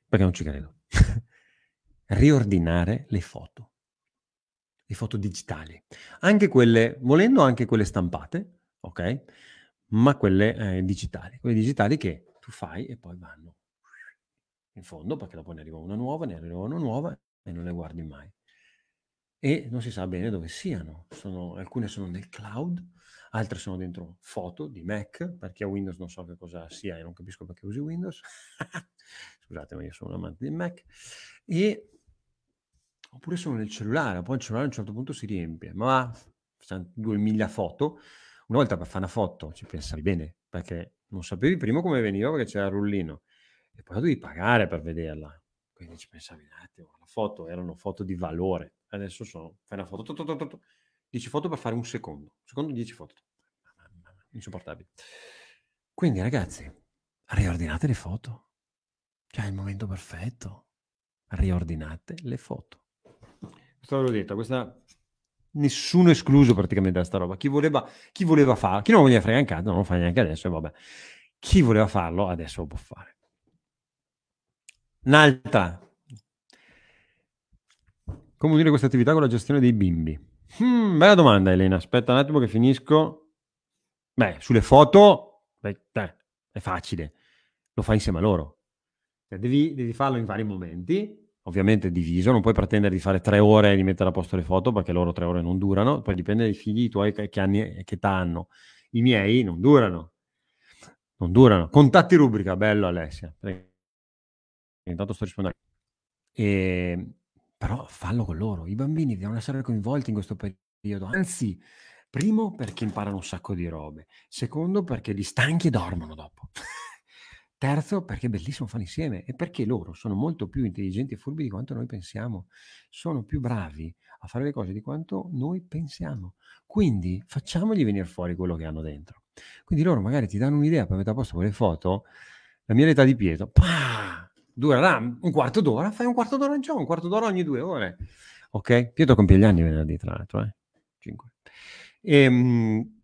[SPEAKER 1] perché non ci credo. [laughs] Riordinare le foto, le foto digitali, anche quelle, volendo anche quelle stampate, ok? Ma quelle eh, digitali, quelle digitali che tu fai e poi vanno in fondo, perché dopo ne arriva una nuova, ne arriva una nuova e non le guardi mai. E non si sa bene dove siano. Sono, alcune sono nel cloud, altre sono dentro foto di Mac, perché a Windows non so che cosa sia e non capisco perché usi Windows. [laughs] Scusate, ma io sono un amante di Mac. E... Oppure sono nel cellulare, poi il cellulare a un certo punto si riempie, ma 2000 foto. Una volta per fare una foto ci pensavi bene, perché non sapevi prima come veniva perché c'era il rullino e poi devi pagare per vederla. Quindi ci pensavi un attimo, la foto erano foto di valore, adesso sono, fai una foto, 10 foto per fare un secondo, secondo 10 foto, insopportabile. Quindi ragazzi, riordinate le foto, cioè è il momento perfetto, riordinate le foto. Questo ve l'ho detto, questa nessuno escluso praticamente da sta roba. Chi voleva, chi voleva farlo, chi non voleva fregare in non lo fa neanche adesso, e vabbè. Chi voleva farlo adesso lo può fare. Un'altra. Come unire questa attività con la gestione dei bimbi? Hmm, bella domanda, Elena. Aspetta un attimo che finisco. Beh, sulle foto beh, è facile, lo fai insieme a loro. Cioè, devi, devi, farlo in vari momenti, ovviamente diviso, non puoi pretendere di fare tre ore e di mettere a posto le foto perché loro tre ore non durano, poi dipende dai figli tuoi che, anni, che età hanno. I miei non durano, non durano. Contatti rubrica, bello Alessia. Prego intanto sto rispondendo. E, ehm, però fallo con loro, i bambini devono essere coinvolti in questo periodo, anzi, primo perché imparano un sacco di robe, secondo perché li stanchi e dormono dopo. [laughs] Terzo, perché è bellissimo fare insieme e perché loro sono molto più intelligenti e furbi di quanto noi pensiamo, sono più bravi a fare le cose di quanto noi pensiamo. Quindi facciamogli venire fuori quello che hanno dentro. Quindi loro magari ti danno un'idea per mettere a posto quelle foto, la mia età di Pietro, pah, durerà un quarto d'ora, fai un quarto d'ora in giorno, un quarto d'ora ogni due ore. Ok? Pietro compie gli anni venerdì, tra l'altro, eh? 5. E, um,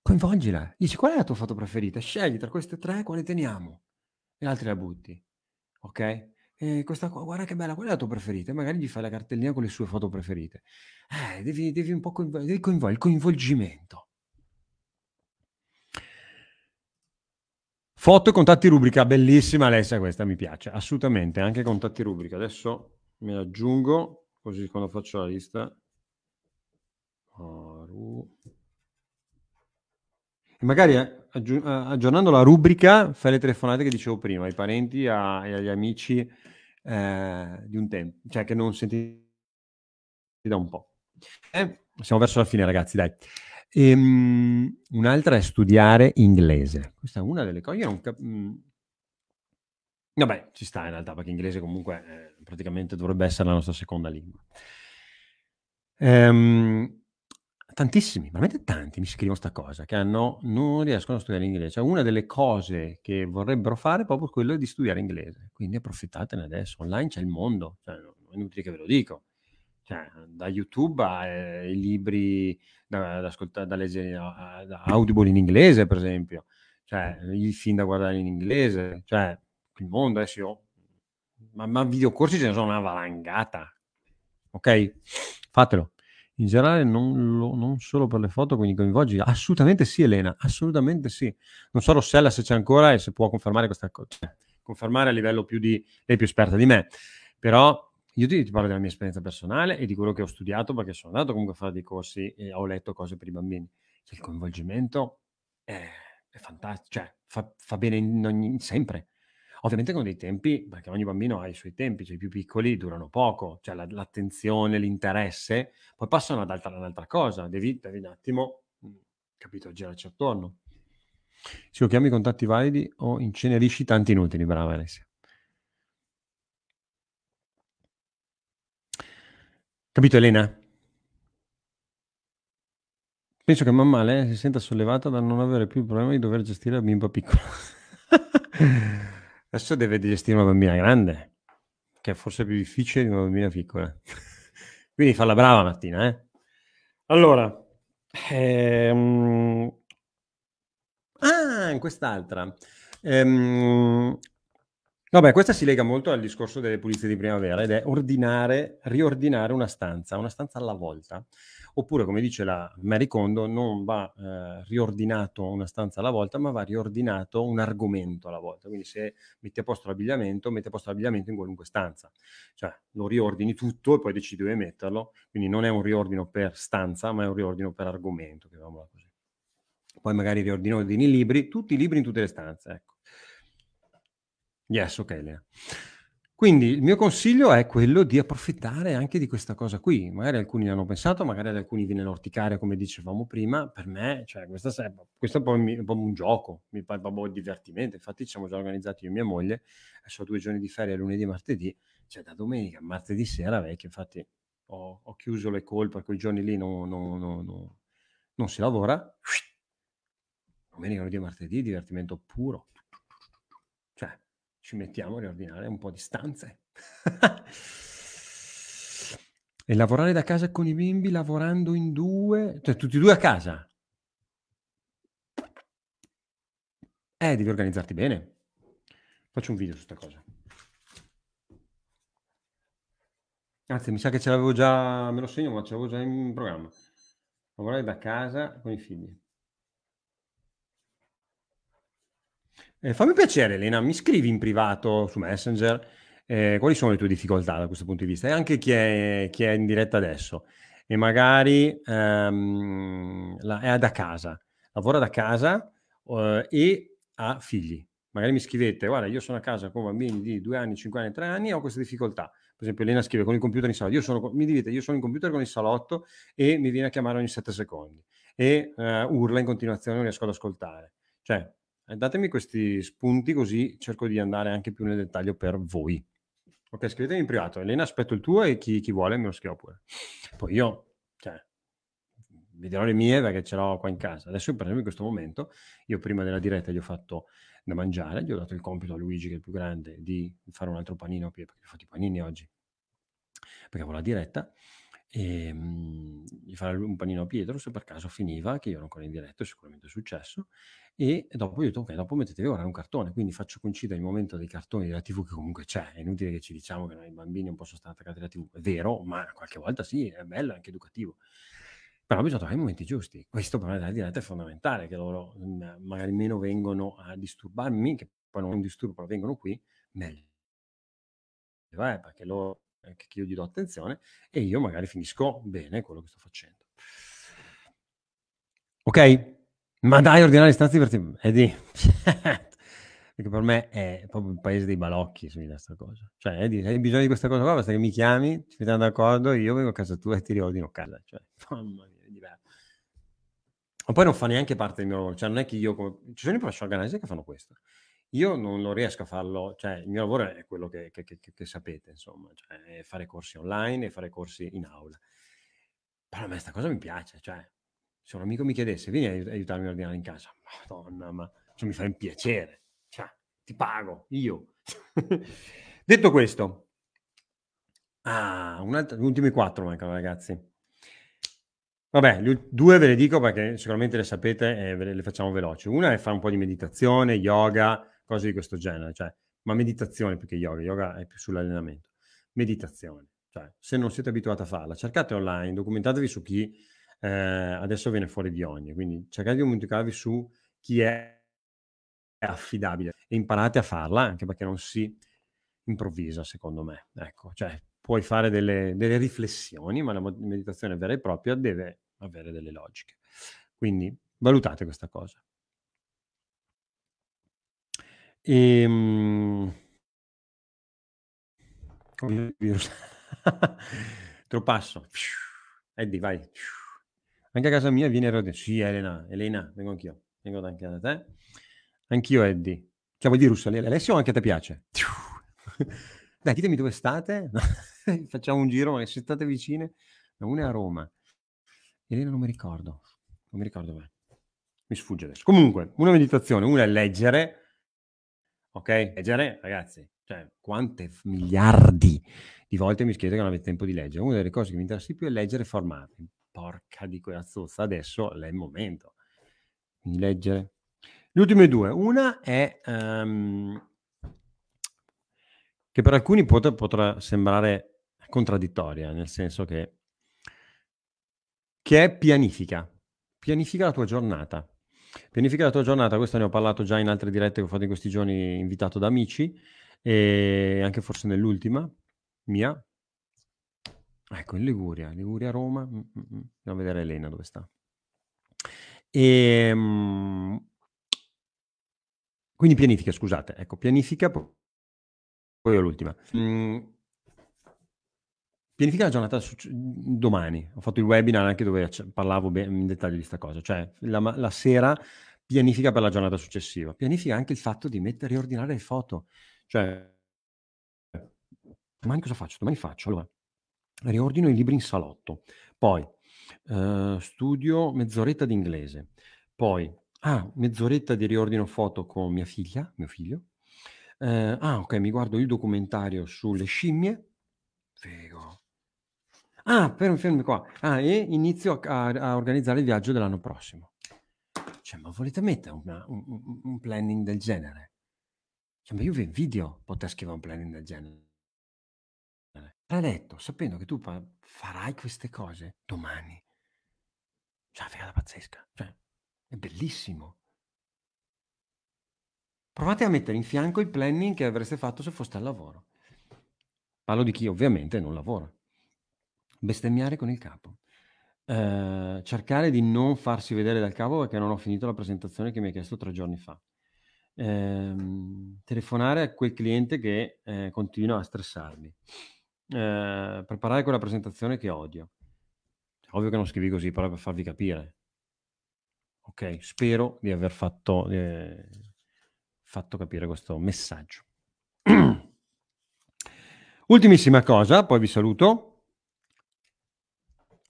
[SPEAKER 1] coinvolgila, dici qual è la tua foto preferita, scegli tra queste tre quale teniamo e l'altra la butti. Ok? E questa qua, guarda che bella, qual è la tua preferita? E magari gli fai la cartellina con le sue foto preferite. Eh, devi, devi un po' coinvolgere il coinvolgimento Foto e contatti rubrica, bellissima Alessia questa, mi piace, assolutamente, anche contatti rubrica. Adesso me la aggiungo, così quando faccio la lista... E magari eh, aggiung- eh, aggiornando la rubrica, fai le telefonate che dicevo prima, ai parenti a- e agli amici eh, di un tempo, cioè che non sentite da un po'. Eh? Siamo verso la fine ragazzi, dai. Ehm, un'altra è studiare inglese. Questa è una delle cose. Io non capisco. Mm. Vabbè, ci sta in realtà, perché inglese comunque eh, praticamente dovrebbe essere la nostra seconda lingua. Ehm, tantissimi, veramente tanti mi scrivono questa cosa, che hanno, non riescono a studiare inglese. Cioè, una delle cose che vorrebbero fare è proprio quello di studiare inglese. Quindi approfittatene adesso, online c'è il mondo, cioè, non è inutile che ve lo dico. Cioè, da YouTube ai eh, libri da, da, ascoltare, da leggere da, da Audible in inglese, per esempio, cioè i film da guardare in inglese, cioè il mondo adesso io... Ma, ma videocorsi ce ne sono una valangata, ok? Fatelo. In generale non, lo, non solo per le foto, quindi coinvolgi? Assolutamente sì, Elena, assolutamente sì. Non so Rossella se c'è ancora e se può confermare questa cosa. Cioè, confermare a livello più di... lei più esperta di me, però io ti, ti, parlo della mia esperienza personale e di quello che ho studiato perché sono andato comunque a fare dei corsi e ho letto cose per i bambini. Il coinvolgimento è, è fantastico, cioè fa, fa bene in ogni, sempre. Ovviamente con dei tempi, perché ogni bambino ha i suoi tempi, cioè i più piccoli durano poco, cioè la, l'attenzione, l'interesse, poi passano ad altra, un'altra cosa, devi, devi un attimo, mm, capito, girarci attorno. Se lo chiami contatti validi o incenerisci tanti inutili, brava Alessia. Capito Elena? Penso che mamma lei eh, si senta sollevata da non avere più il problema di dover gestire la bimba piccola. [laughs] Adesso deve gestire una bambina grande, che è forse più difficile di una bambina piccola. [laughs] Quindi fa la brava mattina, eh? Allora, ehm... ah, quest'altra. Ehm... No, beh, questa si lega molto al discorso delle pulizie di primavera ed è ordinare, riordinare una stanza, una stanza alla volta. Oppure, come dice la Mary Kondo, non va eh, riordinato una stanza alla volta, ma va riordinato un argomento alla volta. Quindi se metti a posto l'abbigliamento, metti a posto l'abbigliamento in qualunque stanza. Cioè, lo riordini tutto e poi decidi dove metterlo. Quindi non è un riordino per stanza, ma è un riordino per argomento, chiamiamola così. Poi magari riordini libri, tutti i libri in tutte le stanze, ecco Yes, ok Lea. Quindi il mio consiglio è quello di approfittare anche di questa cosa qui. Magari alcuni l'hanno pensato, magari ad alcuni viene l'orticaria, come dicevamo prima. Per me, cioè, questo è, questo è proprio, un gioco, mi pare proprio divertimento. Infatti, ci siamo già organizzati io e mia moglie. Adesso due giorni di ferie, lunedì e martedì, cioè da domenica, martedì sera vecchio. Infatti, ho, ho chiuso le call per quei giorni lì, no, no, no, non si lavora. Domenica, lunedì e martedì, divertimento puro ci mettiamo a riordinare un po' di stanze. [laughs] e lavorare da casa con i bimbi, lavorando in due, cioè tutti e due a casa. Eh, devi organizzarti bene. Faccio un video su questa cosa. Anzi, mi sa che ce l'avevo già, me lo segno, ma ce l'avevo già in programma. Lavorare da casa con i figli. Eh, fammi piacere, Elena, mi scrivi in privato su Messenger eh, quali sono le tue difficoltà da questo punto di vista e anche chi è, chi è in diretta adesso e magari ehm, la, è da casa, lavora da casa eh, e ha figli. Magari mi scrivete, guarda, io sono a casa con bambini di 2 anni, 5 anni, 3 anni e ho queste difficoltà. Per esempio, Elena scrive con il computer in salotto. Io sono, mi dite, io sono in computer con il salotto e mi viene a chiamare ogni 7 secondi e eh, urla in continuazione, non riesco ad ascoltare. Cioè, eh, datemi questi spunti così cerco di andare anche più nel dettaglio per voi. Ok, scrivetemi in privato. Elena, aspetto il tuo e chi, chi vuole me lo scrivo pure. Poi io, cioè, vi dirò le mie perché ce l'ho qua in casa. Adesso, per esempio, in questo momento, io prima della diretta gli ho fatto da mangiare, gli ho dato il compito a Luigi, che è il più grande, di fare un altro panino, perché ho fatto i panini oggi, perché avevo la diretta e ehm, gli fare un panino a Pietro se per caso finiva che io ero ancora in diretta sicuramente è successo e dopo io ho detto ok dopo mettetevi ora un cartone quindi faccio coincidere il momento dei cartoni della tv che comunque c'è è inutile che ci diciamo che noi bambini non possono stare attaccati alla tv è vero ma qualche volta sì è bello è anche educativo però bisogna trovare i momenti giusti questo per me della diretta è fondamentale che loro mm, magari meno vengono a disturbarmi che poi non disturbo però vengono qui meglio eh, perché loro eh, che io gli do attenzione e io magari finisco bene quello che sto facendo. Ok? Ma dai, ordinare le istanze divertenti. Eddie, [laughs] perché per me è proprio il paese dei balocchi su questa cosa. Cioè, Eddie, se hai bisogno di questa cosa qua, basta che mi chiami, ci mettiamo d'accordo, io vengo a casa tua e ti riordino casa. Cioè, [laughs] mamma mia, è diverso. Ma poi non fa neanche parte del mio lavoro, cioè non è che io... Come... Ci sono i professional organizer che fanno questo. Io non, non, riesco a farlo, cioè il mio lavoro è quello che, che, che, che sapete, insomma, cioè, fare corsi online e fare corsi in aula. Però a me sta cosa mi piace, cioè se un amico mi chiedesse vieni a aiutarmi a ordinare in casa, madonna, ma cioè, mi fa un piacere, cioè, ti pago, io. [laughs] Detto questo, ah, gli ultimi quattro mancano ragazzi. Vabbè, due ve le dico perché sicuramente le sapete e le facciamo veloci. Una è fare un po' di meditazione, yoga, cose di questo genere, cioè, ma meditazione perché yoga, yoga è più sull'allenamento, meditazione, cioè, se non siete abituati a farla, cercate online, documentatevi su chi eh, adesso viene fuori di ogni, quindi cercate di documentatevi su chi è affidabile e imparate a farla anche perché non si improvvisa secondo me, ecco, cioè puoi fare delle, delle riflessioni, ma la meditazione vera e propria deve avere delle logiche. Quindi valutate questa cosa. E, Ehm... [laughs] Te lo passo. Eddie, vai. Anche a casa mia viene radio. Sì, Elena, Elena, vengo anch'io. Vengo anche da te. Anch'io, Eddie. Che di dire russo? Alessio, anche a te piace. [laughs] Dai, ditemi dove state. [laughs] Facciamo un giro, se state vicine. Una è a Roma. Elena non mi ricordo. Non mi ricordo bene. Mi sfugge adesso. Comunque, una meditazione. Una è leggere ok? Leggere, ragazzi, cioè quante miliardi di volte mi scrivete che non avete tempo di leggere. Una delle cose che mi interessa di più è leggere formati. Porca di quella zozza, adesso è il momento. di leggere. Le ultime due. Una è um, che per alcuni pot- potrà sembrare contraddittoria, nel senso che, che è pianifica. Pianifica la tua giornata. Pianifica la tua giornata, questo ne ho parlato già in altre dirette che ho fatto in questi giorni, invitato da amici, e anche forse nell'ultima mia. Ecco, in Liguria, Liguria, Roma, mm, mm, mm. andiamo a vedere Elena dove sta. E, ehm, quindi pianifica, scusate, ecco, pianifica, poi ho l'ultima. Pianifica la giornata su, domani. Ho fatto il webinar anche dove parlavo in dettaglio di questa cosa. Cioè, la, la, sera pianifica per la giornata successiva. Pianifica anche il fatto di mettere, riordinare le foto. Cioè, domani cosa faccio? Domani faccio. Allora, riordino i libri in salotto. Poi, eh, studio mezz'oretta di inglese. Poi, ah, mezz'oretta di riordino foto con mia figlia, mio figlio. Eh, ah, ok, mi guardo il documentario sulle scimmie. Figo Ah, per un film qua. Ah, e inizio a, a organizzare il viaggio dell'anno prossimo. Cioè, ma volete mettere una, un, un, planning del genere? Cioè, ma io vi invidio poter scrivere un planning del genere. Tra Predetto, sapendo che tu farai queste cose domani. Cioè, figata pazzesca. Cioè, è bellissimo. Provate a mettere in fianco il planning che avreste fatto se foste al lavoro. Parlo di chi ovviamente non lavora bestemmiare con il capo. Eh, cercare di non farsi vedere dal capo perché non ho finito la presentazione che mi ha chiesto tre giorni fa. Eh, telefonare a quel cliente che eh, continua a stressarmi. Ehm, preparare quella presentazione che odio. Ovvio che non scrivi così, però per farvi capire. Ok, spero di aver fatto, eh, fatto capire questo messaggio. [clears throat] Ultimissima cosa, poi vi saluto.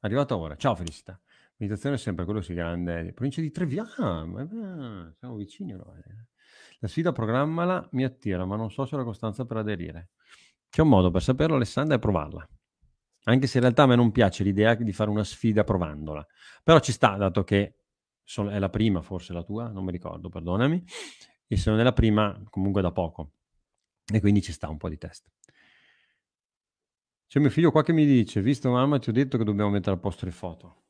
[SPEAKER 1] Arrivato ora. Ciao, felicità. Meditazione è sempre quello sì, grande. Provincia di Treviano. Eh, eh, siamo vicini allora. Eh. La sfida programmala mi attira, ma non so se ho la costanza per aderire. C'è un modo per saperlo, Alessandra, e provarla. Anche se in realtà a me non piace l'idea di fare una sfida provandola. Però ci sta, dato che sono, è la prima, forse la tua, non mi ricordo, perdonami. E se non è la prima, comunque da poco. E quindi ci sta un po' di test. C'è mio figlio qua che mi dice, visto mamma ti ho detto che dobbiamo mettere a posto le foto.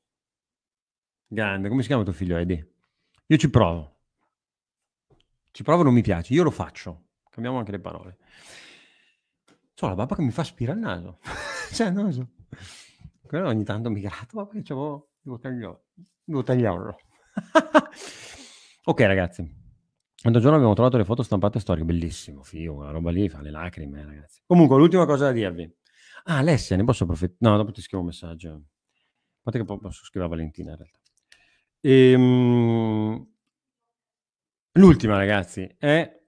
[SPEAKER 1] Grande, come si chiama tuo figlio Eddie? Io ci provo. Ci provo non mi piace, io lo faccio. Cambiamo anche le parole. C'ho la babba che mi fa spira il naso. [laughs] cioè, non so. Quello ogni tanto mi grato, ma perché c'avevo... Oh, devo tagliarlo. Devo [laughs] tagliarlo. ok ragazzi. L'altro giorno abbiamo trovato le foto stampate storiche, bellissimo, figo, una roba lì, fa le lacrime, ragazzi. Comunque, l'ultima cosa da dirvi Ah, Alessia, ne posso approfittare? No, dopo ti scrivo un messaggio. Guarda che posso scrivere a Valentina in realtà. Ehm... L'ultima, ragazzi, è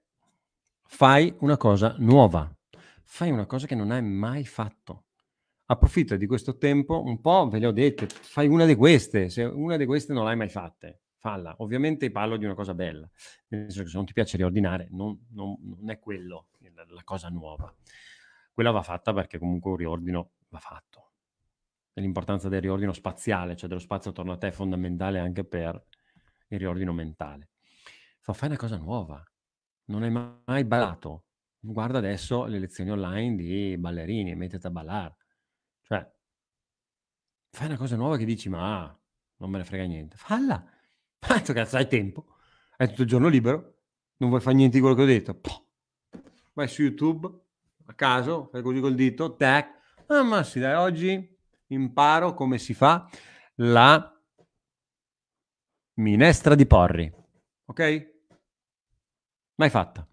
[SPEAKER 1] fai una cosa nuova. Fai una cosa che non hai mai fatto. Approfitta di questo tempo, un po' ve le ho dette, fai una di queste, se una di queste non l'hai mai fatte, falla. Ovviamente parlo di una cosa bella, nel senso che se non ti piace riordinare, non, non, non è quello la cosa nuova quella va fatta perché comunque un riordino va fatto. E l'importanza del riordino spaziale, cioè dello spazio attorno a te, è fondamentale anche per il riordino mentale. Fa fai una cosa nuova, non hai mai ballato. Guarda adesso le lezioni online di ballerini e mettete a ballare. Cioè, fai una cosa nuova che dici, ma non me ne frega niente. Falla! [laughs] Tanto cazzo hai tempo, hai tutto il giorno libero, non vuoi fare niente di quello che ho detto. Poh. Vai su YouTube, a caso, fai così col dito, tac. Ah, ma sì, dai, oggi imparo come si fa la minestra di porri. Ok? Mai fatta.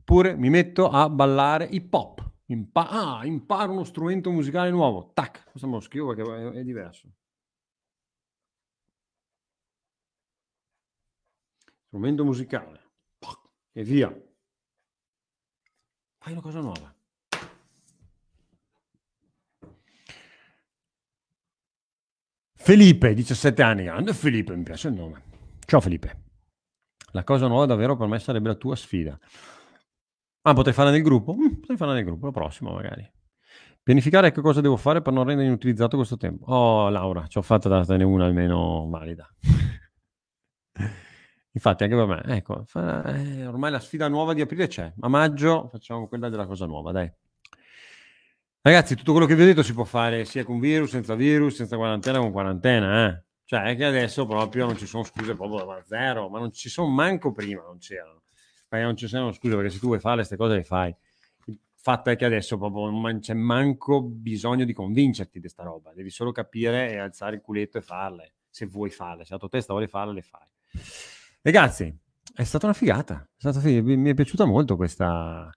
[SPEAKER 1] Oppure mi metto a ballare hip hop. Impa- ah, imparo uno strumento musicale nuovo. Tac, questo me lo scrivo perché è, è diverso. Strumento musicale. E via. Fai una cosa nuova. Felipe, 17 anni, grande Felipe, mi piace il nome. Ciao Felipe. La cosa nuova davvero per me sarebbe la tua sfida. Ah, potrei farla nel gruppo? Mm, potrei farla nel gruppo, la prossima magari. Pianificare che cosa devo fare per non rendere inutilizzato questo tempo. Oh, Laura, ci ho fatto dartene una almeno valida. [laughs] Infatti anche per me, ecco, fa, eh, ormai la sfida nuova di aprile c'è. A maggio facciamo quella della cosa nuova, dai. Ragazzi, tutto quello che vi ho detto si può fare sia con virus, senza virus, senza quarantena, con quarantena, eh. Cioè, è che adesso proprio non ci sono scuse proprio da zero, ma non ci sono manco prima, non c'erano. Ma non ci sono scuse perché se tu vuoi fare queste cose le fai. Il fatto è che adesso proprio non c'è manco bisogno di convincerti di questa roba, devi solo capire e alzare il culetto e farle, se vuoi farle, se la tua testa vuole farle le fai. Ragazzi, è stata una figata, è stata fig- mi è piaciuta molto questa,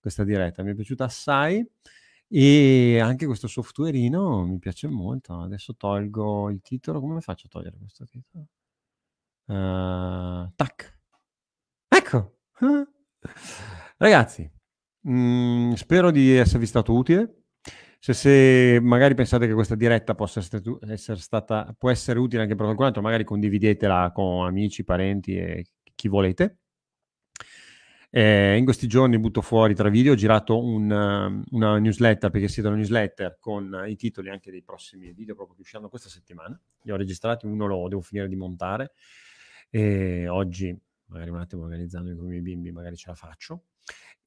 [SPEAKER 1] questa diretta, mi è piaciuta assai e anche questo softwareino mi piace molto. Adesso tolgo il titolo, come faccio a togliere questo titolo? Uh, tac. Ecco. [laughs] Ragazzi, mh, mm, spero di esservi stato utile se, se, magari pensate che questa diretta possa essere, stata, può essere utile anche per qualcun altro, magari condividetela con amici, parenti e chi volete. Eh, in questi giorni butto fuori tra video, ho girato un, una newsletter perché siete una newsletter con i titoli anche dei prossimi video proprio che usciranno questa settimana. Li ho registrati, uno lo devo finire di montare e oggi, magari un attimo organizzando con i miei bimbi, magari ce la faccio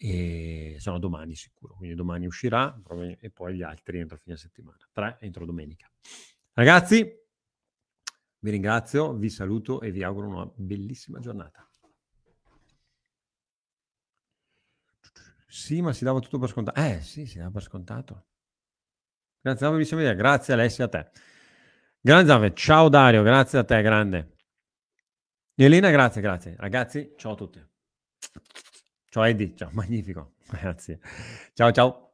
[SPEAKER 1] e sono domani sicuro, quindi domani uscirà e poi gli altri entro fine settimana, tre entro domenica. Ragazzi, vi ringrazio, vi saluto e vi auguro una bellissima giornata. Sì, ma si dava tutto per scontato. Eh, sì, si dava per scontato. Grazie, a mi Grazie, Alessia, a te. Grande Zave, ciao Dario, grazie a te, grande. Elena, grazie, grazie. Ragazzi, ciao a tutti. Ciao Eddie, ciao, [laughs] magnifico, grazie. Ciao ciao.